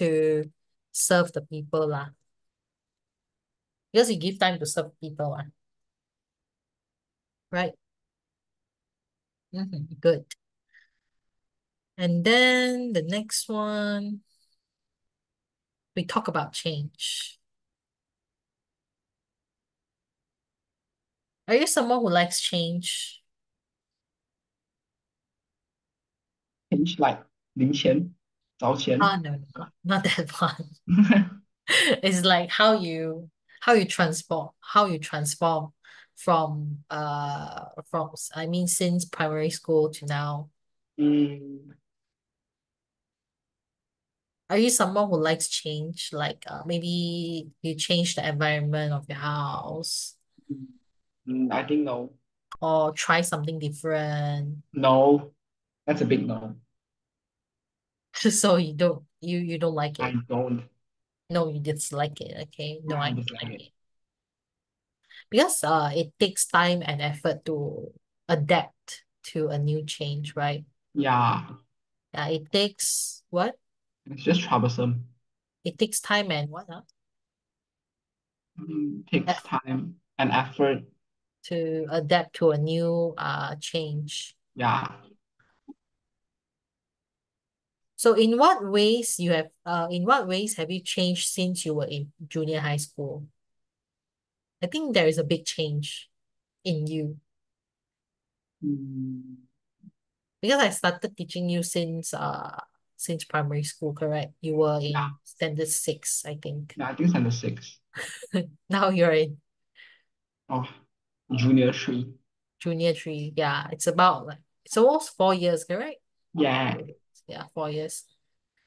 to serve the people lah. Because you give time to serve people lah. Right? Mm-hmm. Good. And then the next one, we talk about change. Are you someone who likes change? Change like 零钱, Ah, no, no, no, not that one. it's like how you how you transform, how you transform from uh from I mean since primary school to now. Mm. Are you someone who likes change? Like uh, maybe you change the environment of your house mm, I think no. or try something different. No, that's a big no. So you don't you you don't like it. I don't. No, you dislike it. Okay. No, I I dislike like it. it. Because uh it takes time and effort to adapt to a new change, right? Yeah, Yeah, it takes what? It's just troublesome. It takes time and what? Huh? Mm, takes Eff- time and effort to adapt to a new uh change. Yeah. So in what ways you have uh in what ways have you changed since you were in junior high school? I think there is a big change in you Mm, because I started teaching you since uh since primary school, correct? You were in Yeah. standard six, I think. yeah, I think standard six. Now you're in Oh, junior three. junior three. Yeah, it's about like it's almost four years, correct? Yeah. Yeah, four years.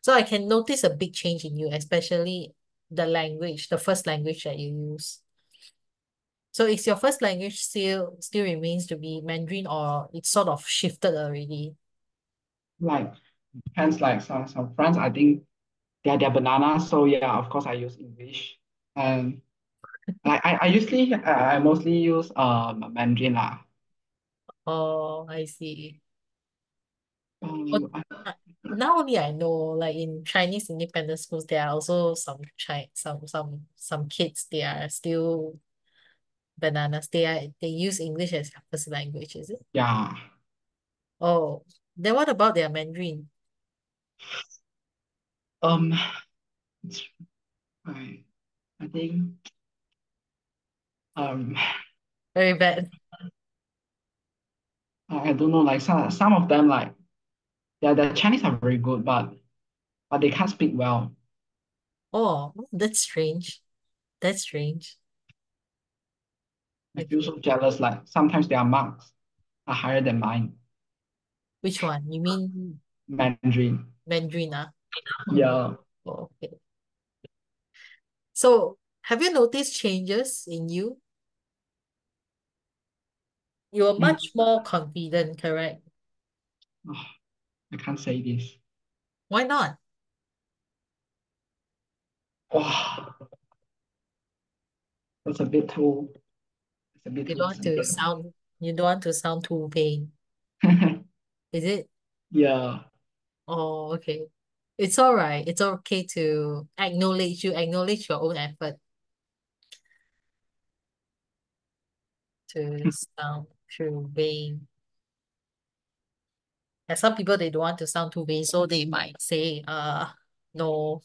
So I can notice a big change in you, especially the language, the first language that you use. So is your first language still still remains to be Mandarin or it's sort of shifted already? Like depends like some some friends I think they're they're banana. So yeah, of course I use English. And like I, I usually I I mostly use um Mandarin lah. Oh, I see. Um, I- Uh, Now only I know, like in Chinese independent schools, there are also some Chi some some some kids they are still bananas. They are they use English as their first language, is it? yeah. Oh, then what about their Mandarin? Um, I I think um Very bad. I I don't know like some some of them like yeah the Chinese are very good but but they can't speak well. Oh, that's strange. That's strange. I feel so jealous like sometimes their marks are higher than mine. Which one? You mean Mandarin. Mandarin, ah? Yeah. Oh, okay. So have you noticed changes in you? You are Mm. much more confident, correct? Oh, I can't say this. Why not? Wow. That's a bit too it's a bit You too don't want to sound you don't want to sound too vain, is it? Yeah. Oh, okay. It's all right. It's okay to acknowledge you, acknowledge your own effort to sound too vain. And some people they don't want to sound too vain, so they might say, uh, no.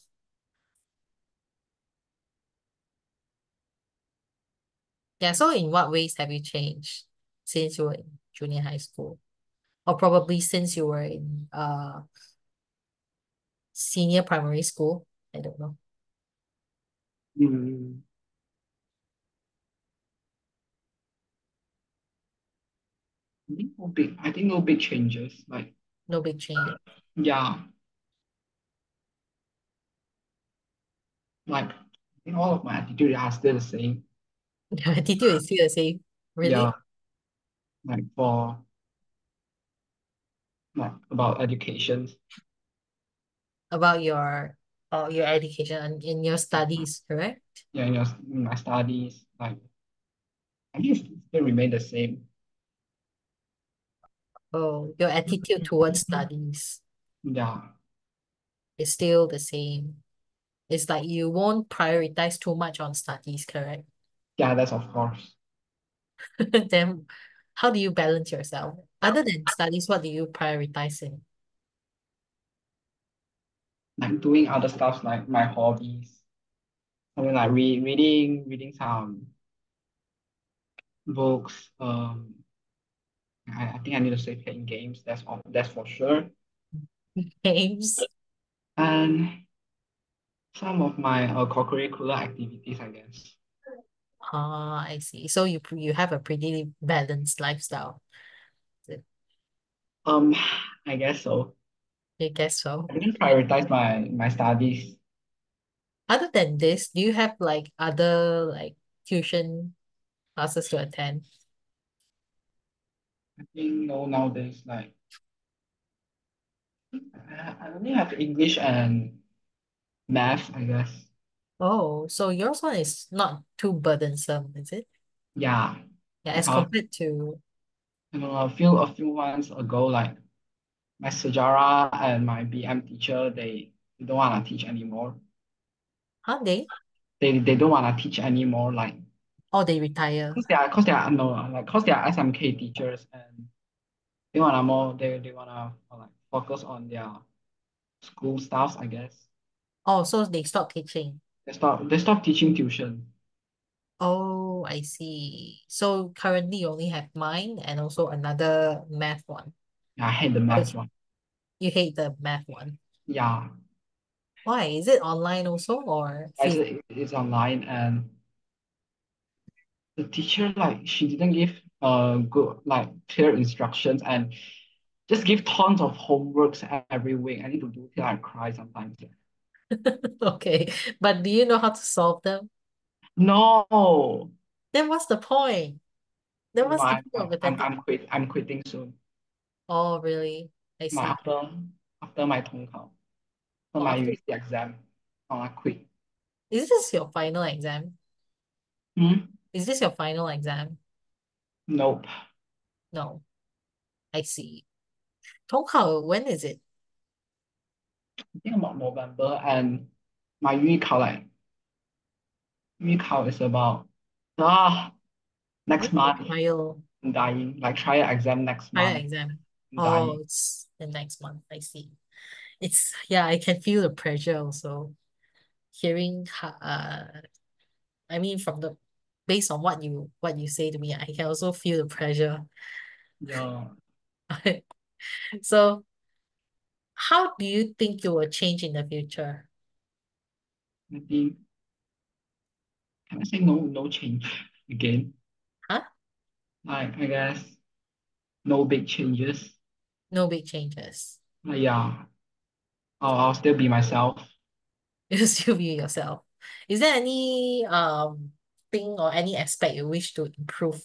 Yeah, so in what ways have you changed since you were in junior high school? Or probably since you were in uh senior primary school? I don't know. Mm. I think no big I think no big changes. Like No big change. yeah. Like I think all of my attitude are still the same. Your attitude is still the same. Really? Yeah. Like for like about education. About your uh, your education and in your studies, correct? Yeah, in, your, in my studies, like I think it still remain the same. Oh, your attitude towards studies Yeah. is still the same. It's like you won't prioritize too much on studies, correct? Yeah, that's of course. Then how do you balance yourself? Other than studies, what do you prioritize in? Like doing other stuff like my hobbies. I mean like re reading reading some books. Um I, I think I need to say playing games, that's all that's for sure. Games? And some of my uh, co-curricular activities, I guess. Ah, I see. So you you have a pretty balanced lifestyle. Um, I guess so. I guess so. I didn't prioritize my my studies. Other than this, do you have like other like tuition classes to attend? I think no nowadays like I, I only have English and math, I guess. Oh, so yours one is not too burdensome, is it? Yeah. Yeah, as Uh, compared to you know, a few a few months ago, like my Sejarah and my BM teacher, they, they don't want to teach anymore. huh, they? They they don't want to teach anymore. Like or they retire. Cause they are, cause they are no, like cause they are SMK teachers and they wanna more they they wanna like focus on their school stuff, I guess. Oh, so they stop teaching. They stop they stop teaching tuition. Oh, I see. So currently you only have mine and also another math one. I hate the math one. You hate the math one. Yeah, Why? Is it online also or it's, it's online and the teacher like she didn't give uh good like clear instructions and just give tons of homeworks every week. I need to do till I cry sometimes. Okay, but do you know how to solve them? No, Then what's the point? Then no, what's the point I'm. I'm quit. I'm quitting soon. Oh, really? I see. My after after my 统考, Oh, after my after- UEC exam, oh, I quit. Is this your final exam? Hmm? Is this your final exam? Nope. No. I see. 统考, when is it? I think about November and my 预考 like 预考 is about ah next month. Trial, I'm dying. Like trial exam next trial month. exam. Oh, it's the next month. I see. It's yeah, I can feel the pressure also. Hearing uh I mean from the based on what you what you say to me, I can also feel the pressure. Yeah. So how do you think you will change in the future? I think can I say no no change again? Huh? Like I guess no big changes. No big changes. Uh, yeah. I'll, I'll still be myself. You'll still be yourself. Is there any um thing or any aspect you wish to improve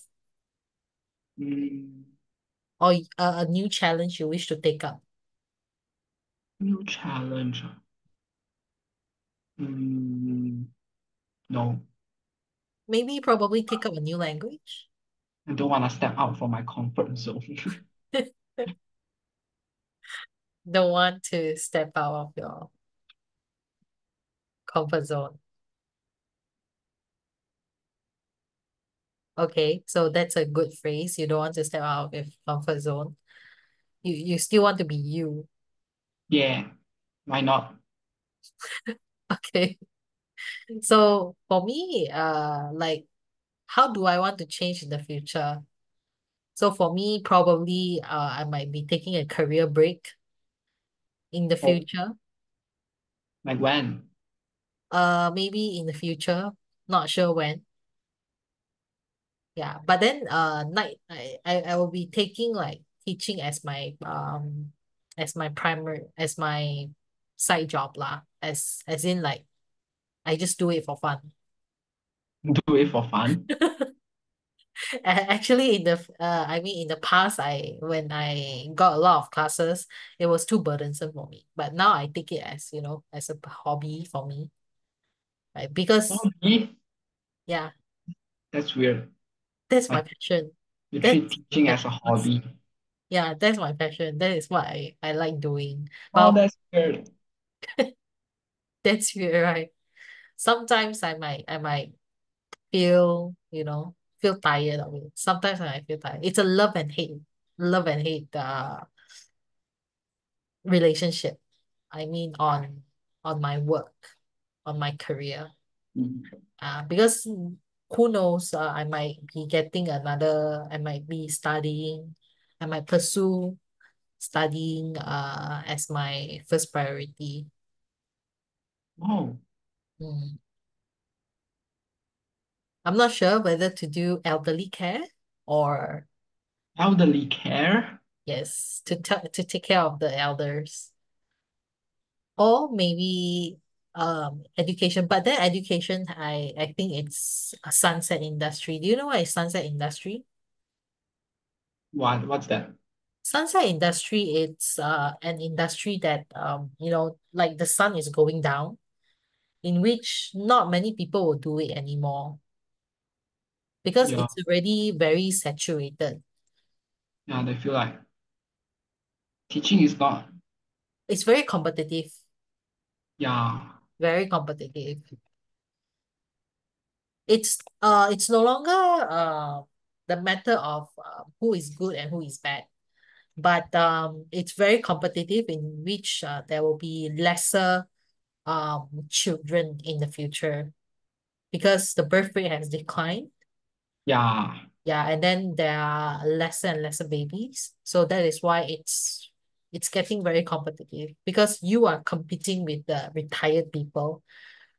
Mm, or a, a new challenge you wish to take up? new challenge. Mm, no, Maybe probably take up a new language. I don't want to step out from my comfort zone. Don't want to step out of your comfort zone. Okay, so that's a good phrase. You don't want to step out of your comfort zone. You you still want to be you. Yeah, why not? Okay. So for me, uh, like, how do I want to change in the future? So for me, probably, uh, I might be taking a career break in the Oh. future. Like when? Uh, maybe in the future, not sure when. Yeah, but then, uh, night, I, I, I will be taking like teaching as my, um, as my primary, as my side job lah, as, as in like, I just do it for fun. Do it for fun? Actually, in the uh, I mean, in the past, I when I got a lot of classes, it was too burdensome for me. But now I take it as, you know, as a hobby for me, right? Because Hobby? yeah, That's weird. that's my passion. You That's- treat teaching as a hobby. Yeah, that's my passion. That is what I I like doing. Oh, Well, that's weird. that's weird, right? Sometimes I might I might feel, you know, feel tired of it. Sometimes I feel tired. It's a love and hate, love and hate uh relationship. I mean on on my work, on my career. Mm. Uh, because who knows, uh, I might be getting another, I might be studying, I might pursue studying uh as my first priority. Oh, Mm. I'm not sure whether to do elderly care or elderly care? yes, to ta to take care of the elders. Or maybe um education, but then education, I I think it's a sunset industry. Do you know what is sunset industry? What, what's that? Sunset industry, it's uh an industry that um you know like the sun is going down, in which not many people will do it anymore because Yeah. it's already very saturated. Yeah, they feel like teaching is not, It's very competitive, yeah. very competitive. it's uh it's no longer uh the matter of uh, who is good and who is bad but um it's very competitive in which uh, there will be lesser um children in the future because the birth rate has declined Yeah. yeah and then there are lesser and lesser babies. So that is why it's it's getting very competitive because you are competing with the retired people.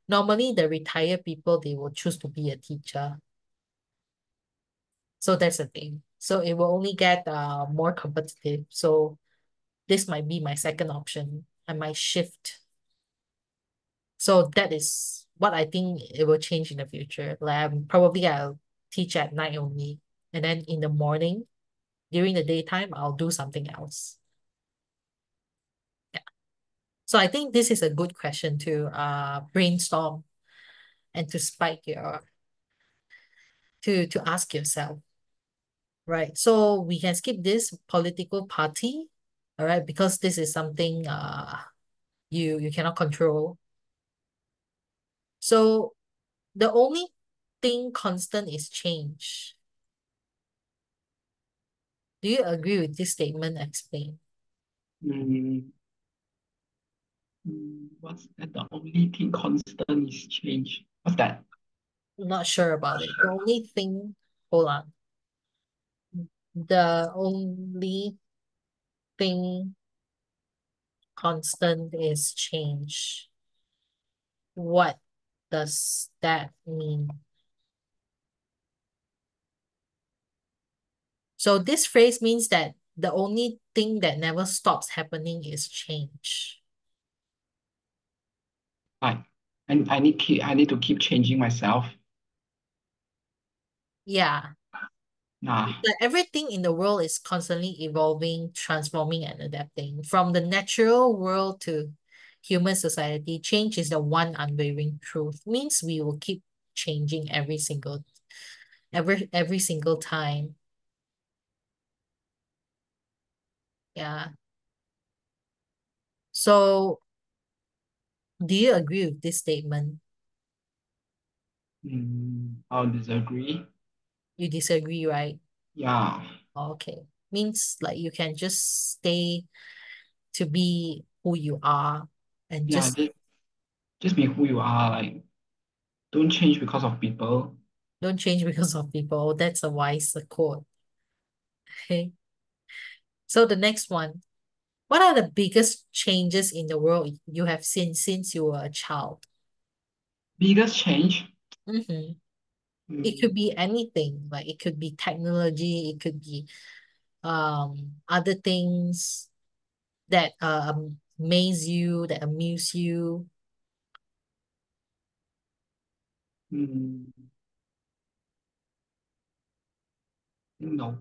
Normally the retired people they will choose to be a teacher. So that's the thing. So it will only get uh more competitive. So this might be my second option. I might shift. So that is what I think it will change in the future. Like I'm probably I'll teach at night only and then in the morning during the daytime I'll do something else. Yeah. So I think this is a good question to uh brainstorm and to spike your to to ask yourself right? So we can skip this political party all right because this is something uh you you cannot control. So the only thing constant is change. Do you agree with this statement explain Mm, mm, what's that? The only thing constant is change. What's that? not sure about it. The only thing hold on. The only thing constant is change. What does that mean so this phrase means that the only thing that never stops happening is change Like, and I need keep I need to keep changing myself. yeah Nah. like everything in the world is constantly evolving, transforming, and adapting. From the natural world to human society, change is the one unwavering truth. Means we will keep changing every single every every single time. Yeah. So do you agree with this statement? Mm, I'll disagree. You disagree, right? Yeah. Okay. Means like you can just stay to be who you are and Yeah, just just just be who you are. Like, don't change because of people. don't change because of people. That's a wise quote. Okay. So the next one. What are the biggest changes in the world you have seen since you were a child? Biggest change? Mm-hmm. It could Mm, be anything, like it could be technology, it could be um other things that uh, amaze you, that amuse you. mm, no.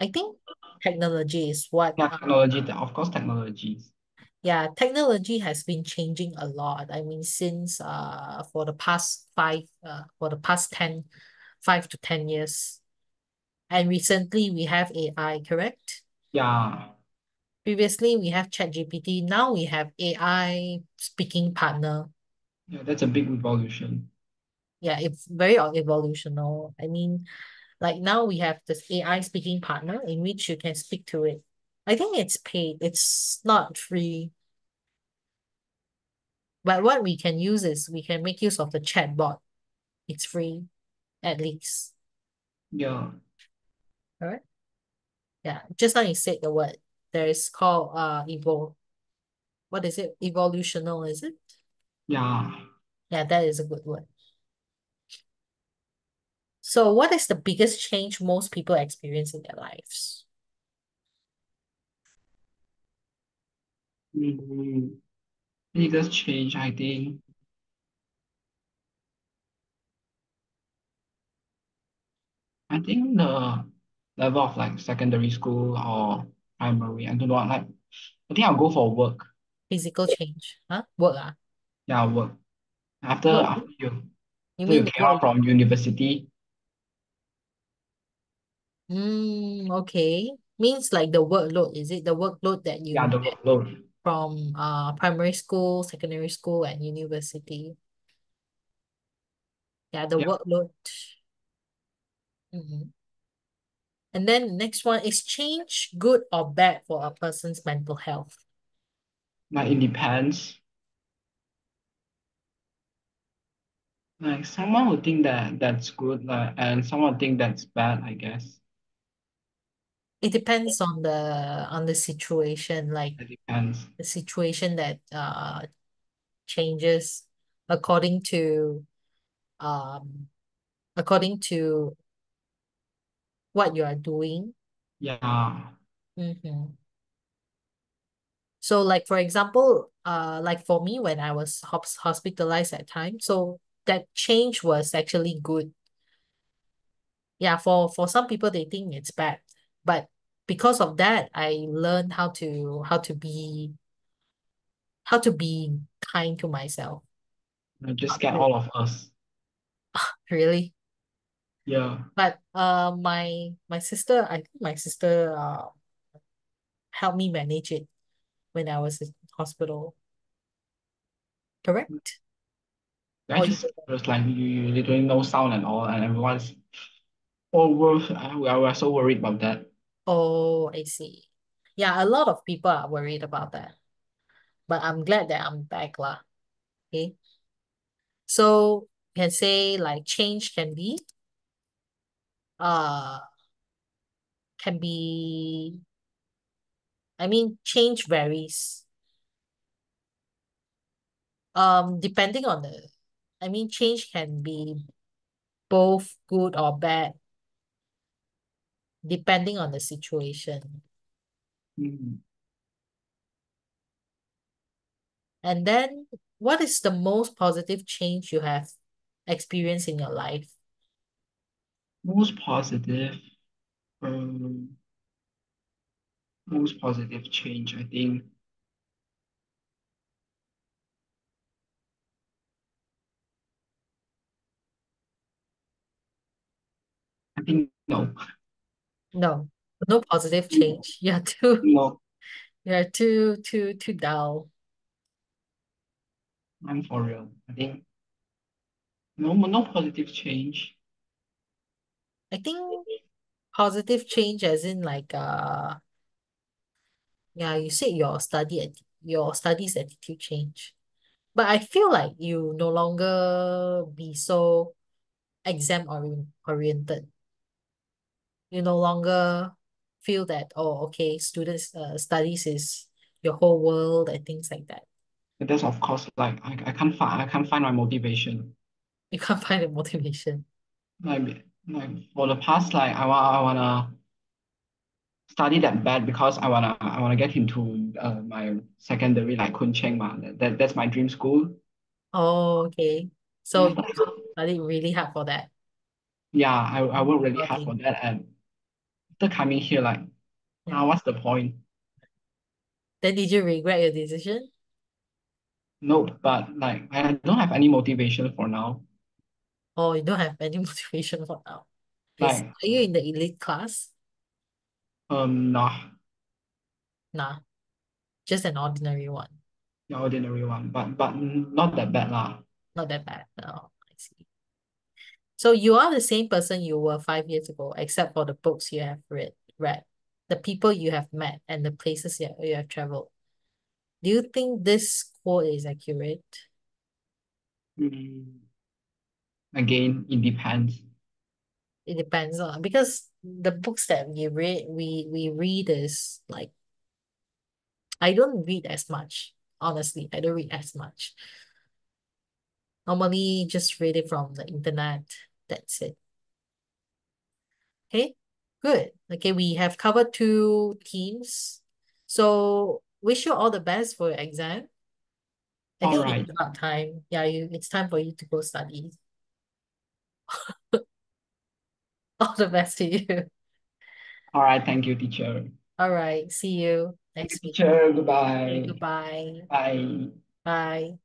I think technology is what Yeah, uh, technology, of course, technologies. yeah, technology has been changing a lot. I mean, since uh for the past five uh for the past 10, five to 10 years. And recently we have AI, correct? Yeah. Previously we have ChatGPT. Now we have AI speaking partner. Yeah, that's a big revolution. Yeah, it's very evolutional. I mean, like now we have this AI speaking partner in which you can speak to it. I think it's paid. It's not free. But what we can use is we can make use of the chatbot. It's free, at least. Yeah. All right. Yeah. Just now you said the word. There is called uh evolve. What is it? Evolutional, is it? Yeah. Yeah, that is a good word. So what is the biggest change most people experience in their lives? Mm, biggest change, I think. I think the level of like secondary school or primary, I don't know, like I think I'll go for work. Physical change. Huh? Work ah? Yeah, work. After Work. after you You after you came out from university, Mm, okay. Means like the workload, is it the workload that you yeah, the get workload. from uh primary school, secondary school, and university? Yeah, the Yeah. workload. Mhm. And then next one is change good or bad for a person's mental health? Like it depends. Like someone would think that that's good, like, and someone would think that's bad, I guess. It depends on the on the situation, like It depends. the situation that uh changes according to um according to what you are doing. Yeah. Mm-hmm. So like for example, uh like for me when I was hos hospitalized at time, so that change was actually good. Yeah, for for some people they think it's bad, but because of that, I learned how to how to be how to be kind to myself. I just get all of us. Really. Yeah. But uh my my sister, I think my sister uh helped me manage it when I was in hospital. Correct? I just was like you, you literally no sound at all, and everyone's over. I, I was so worried about that. Oh, I see. Yeah, a lot of people are worried about that. But I'm glad that I'm back lah. Okay. So you can say like change can be uh can be I mean change varies. Um depending on the I mean change can be both good or bad depending on the situation. Mm. And then what is the most positive change you have experienced in your life? Most positive, um, most positive change, I think. I think no, No, no positive change. You're too no, you're too too too dull. I'm for real. I think no, no positive change. I think positive change as in like uh yeah, you said your study at your studies attitude change. But I feel like you no longer be so exam orient oriented. You no longer feel that, oh, okay, students uh studies is your whole world and things like that. But that's of course like I, I can't find I can't find my motivation. You can't find the motivation. Like like for the past like I want I wanna study that bad because I wanna I wanna get into uh, my secondary like Kuen Cheng ma. That, that that's my dream school. Oh, okay. So Yeah. you studied really hard for that. Yeah, I I work really hard for that and after coming here like now what's the point? Then did you regret your decision? Nope, but like I don't have any motivation for now. Oh, you don't have any motivation for now? Is, Like are you in the elite class? um nah, Nah, just an ordinary one. the ordinary one, but but not that bad lah. Not that bad. No. So you are the same person you were five years ago, except for the books you have read, read, the people you have met, and the places you, you have traveled. Do you think this quote is accurate? Mm. Again, it depends. It depends on because the books that we read we we read is like I don't read as much. Honestly, I don't read as much. Normally just read it from the internet. That's it. Okay, good. Okay, we have covered two teams. So wish you all the best for your exam. I think Alright. it's about time. Yeah, you it's time for you to go study. All the best to you. All right, thank you, teacher. All right, see you next week. teacher. Goodbye. Goodbye. Bye. Bye.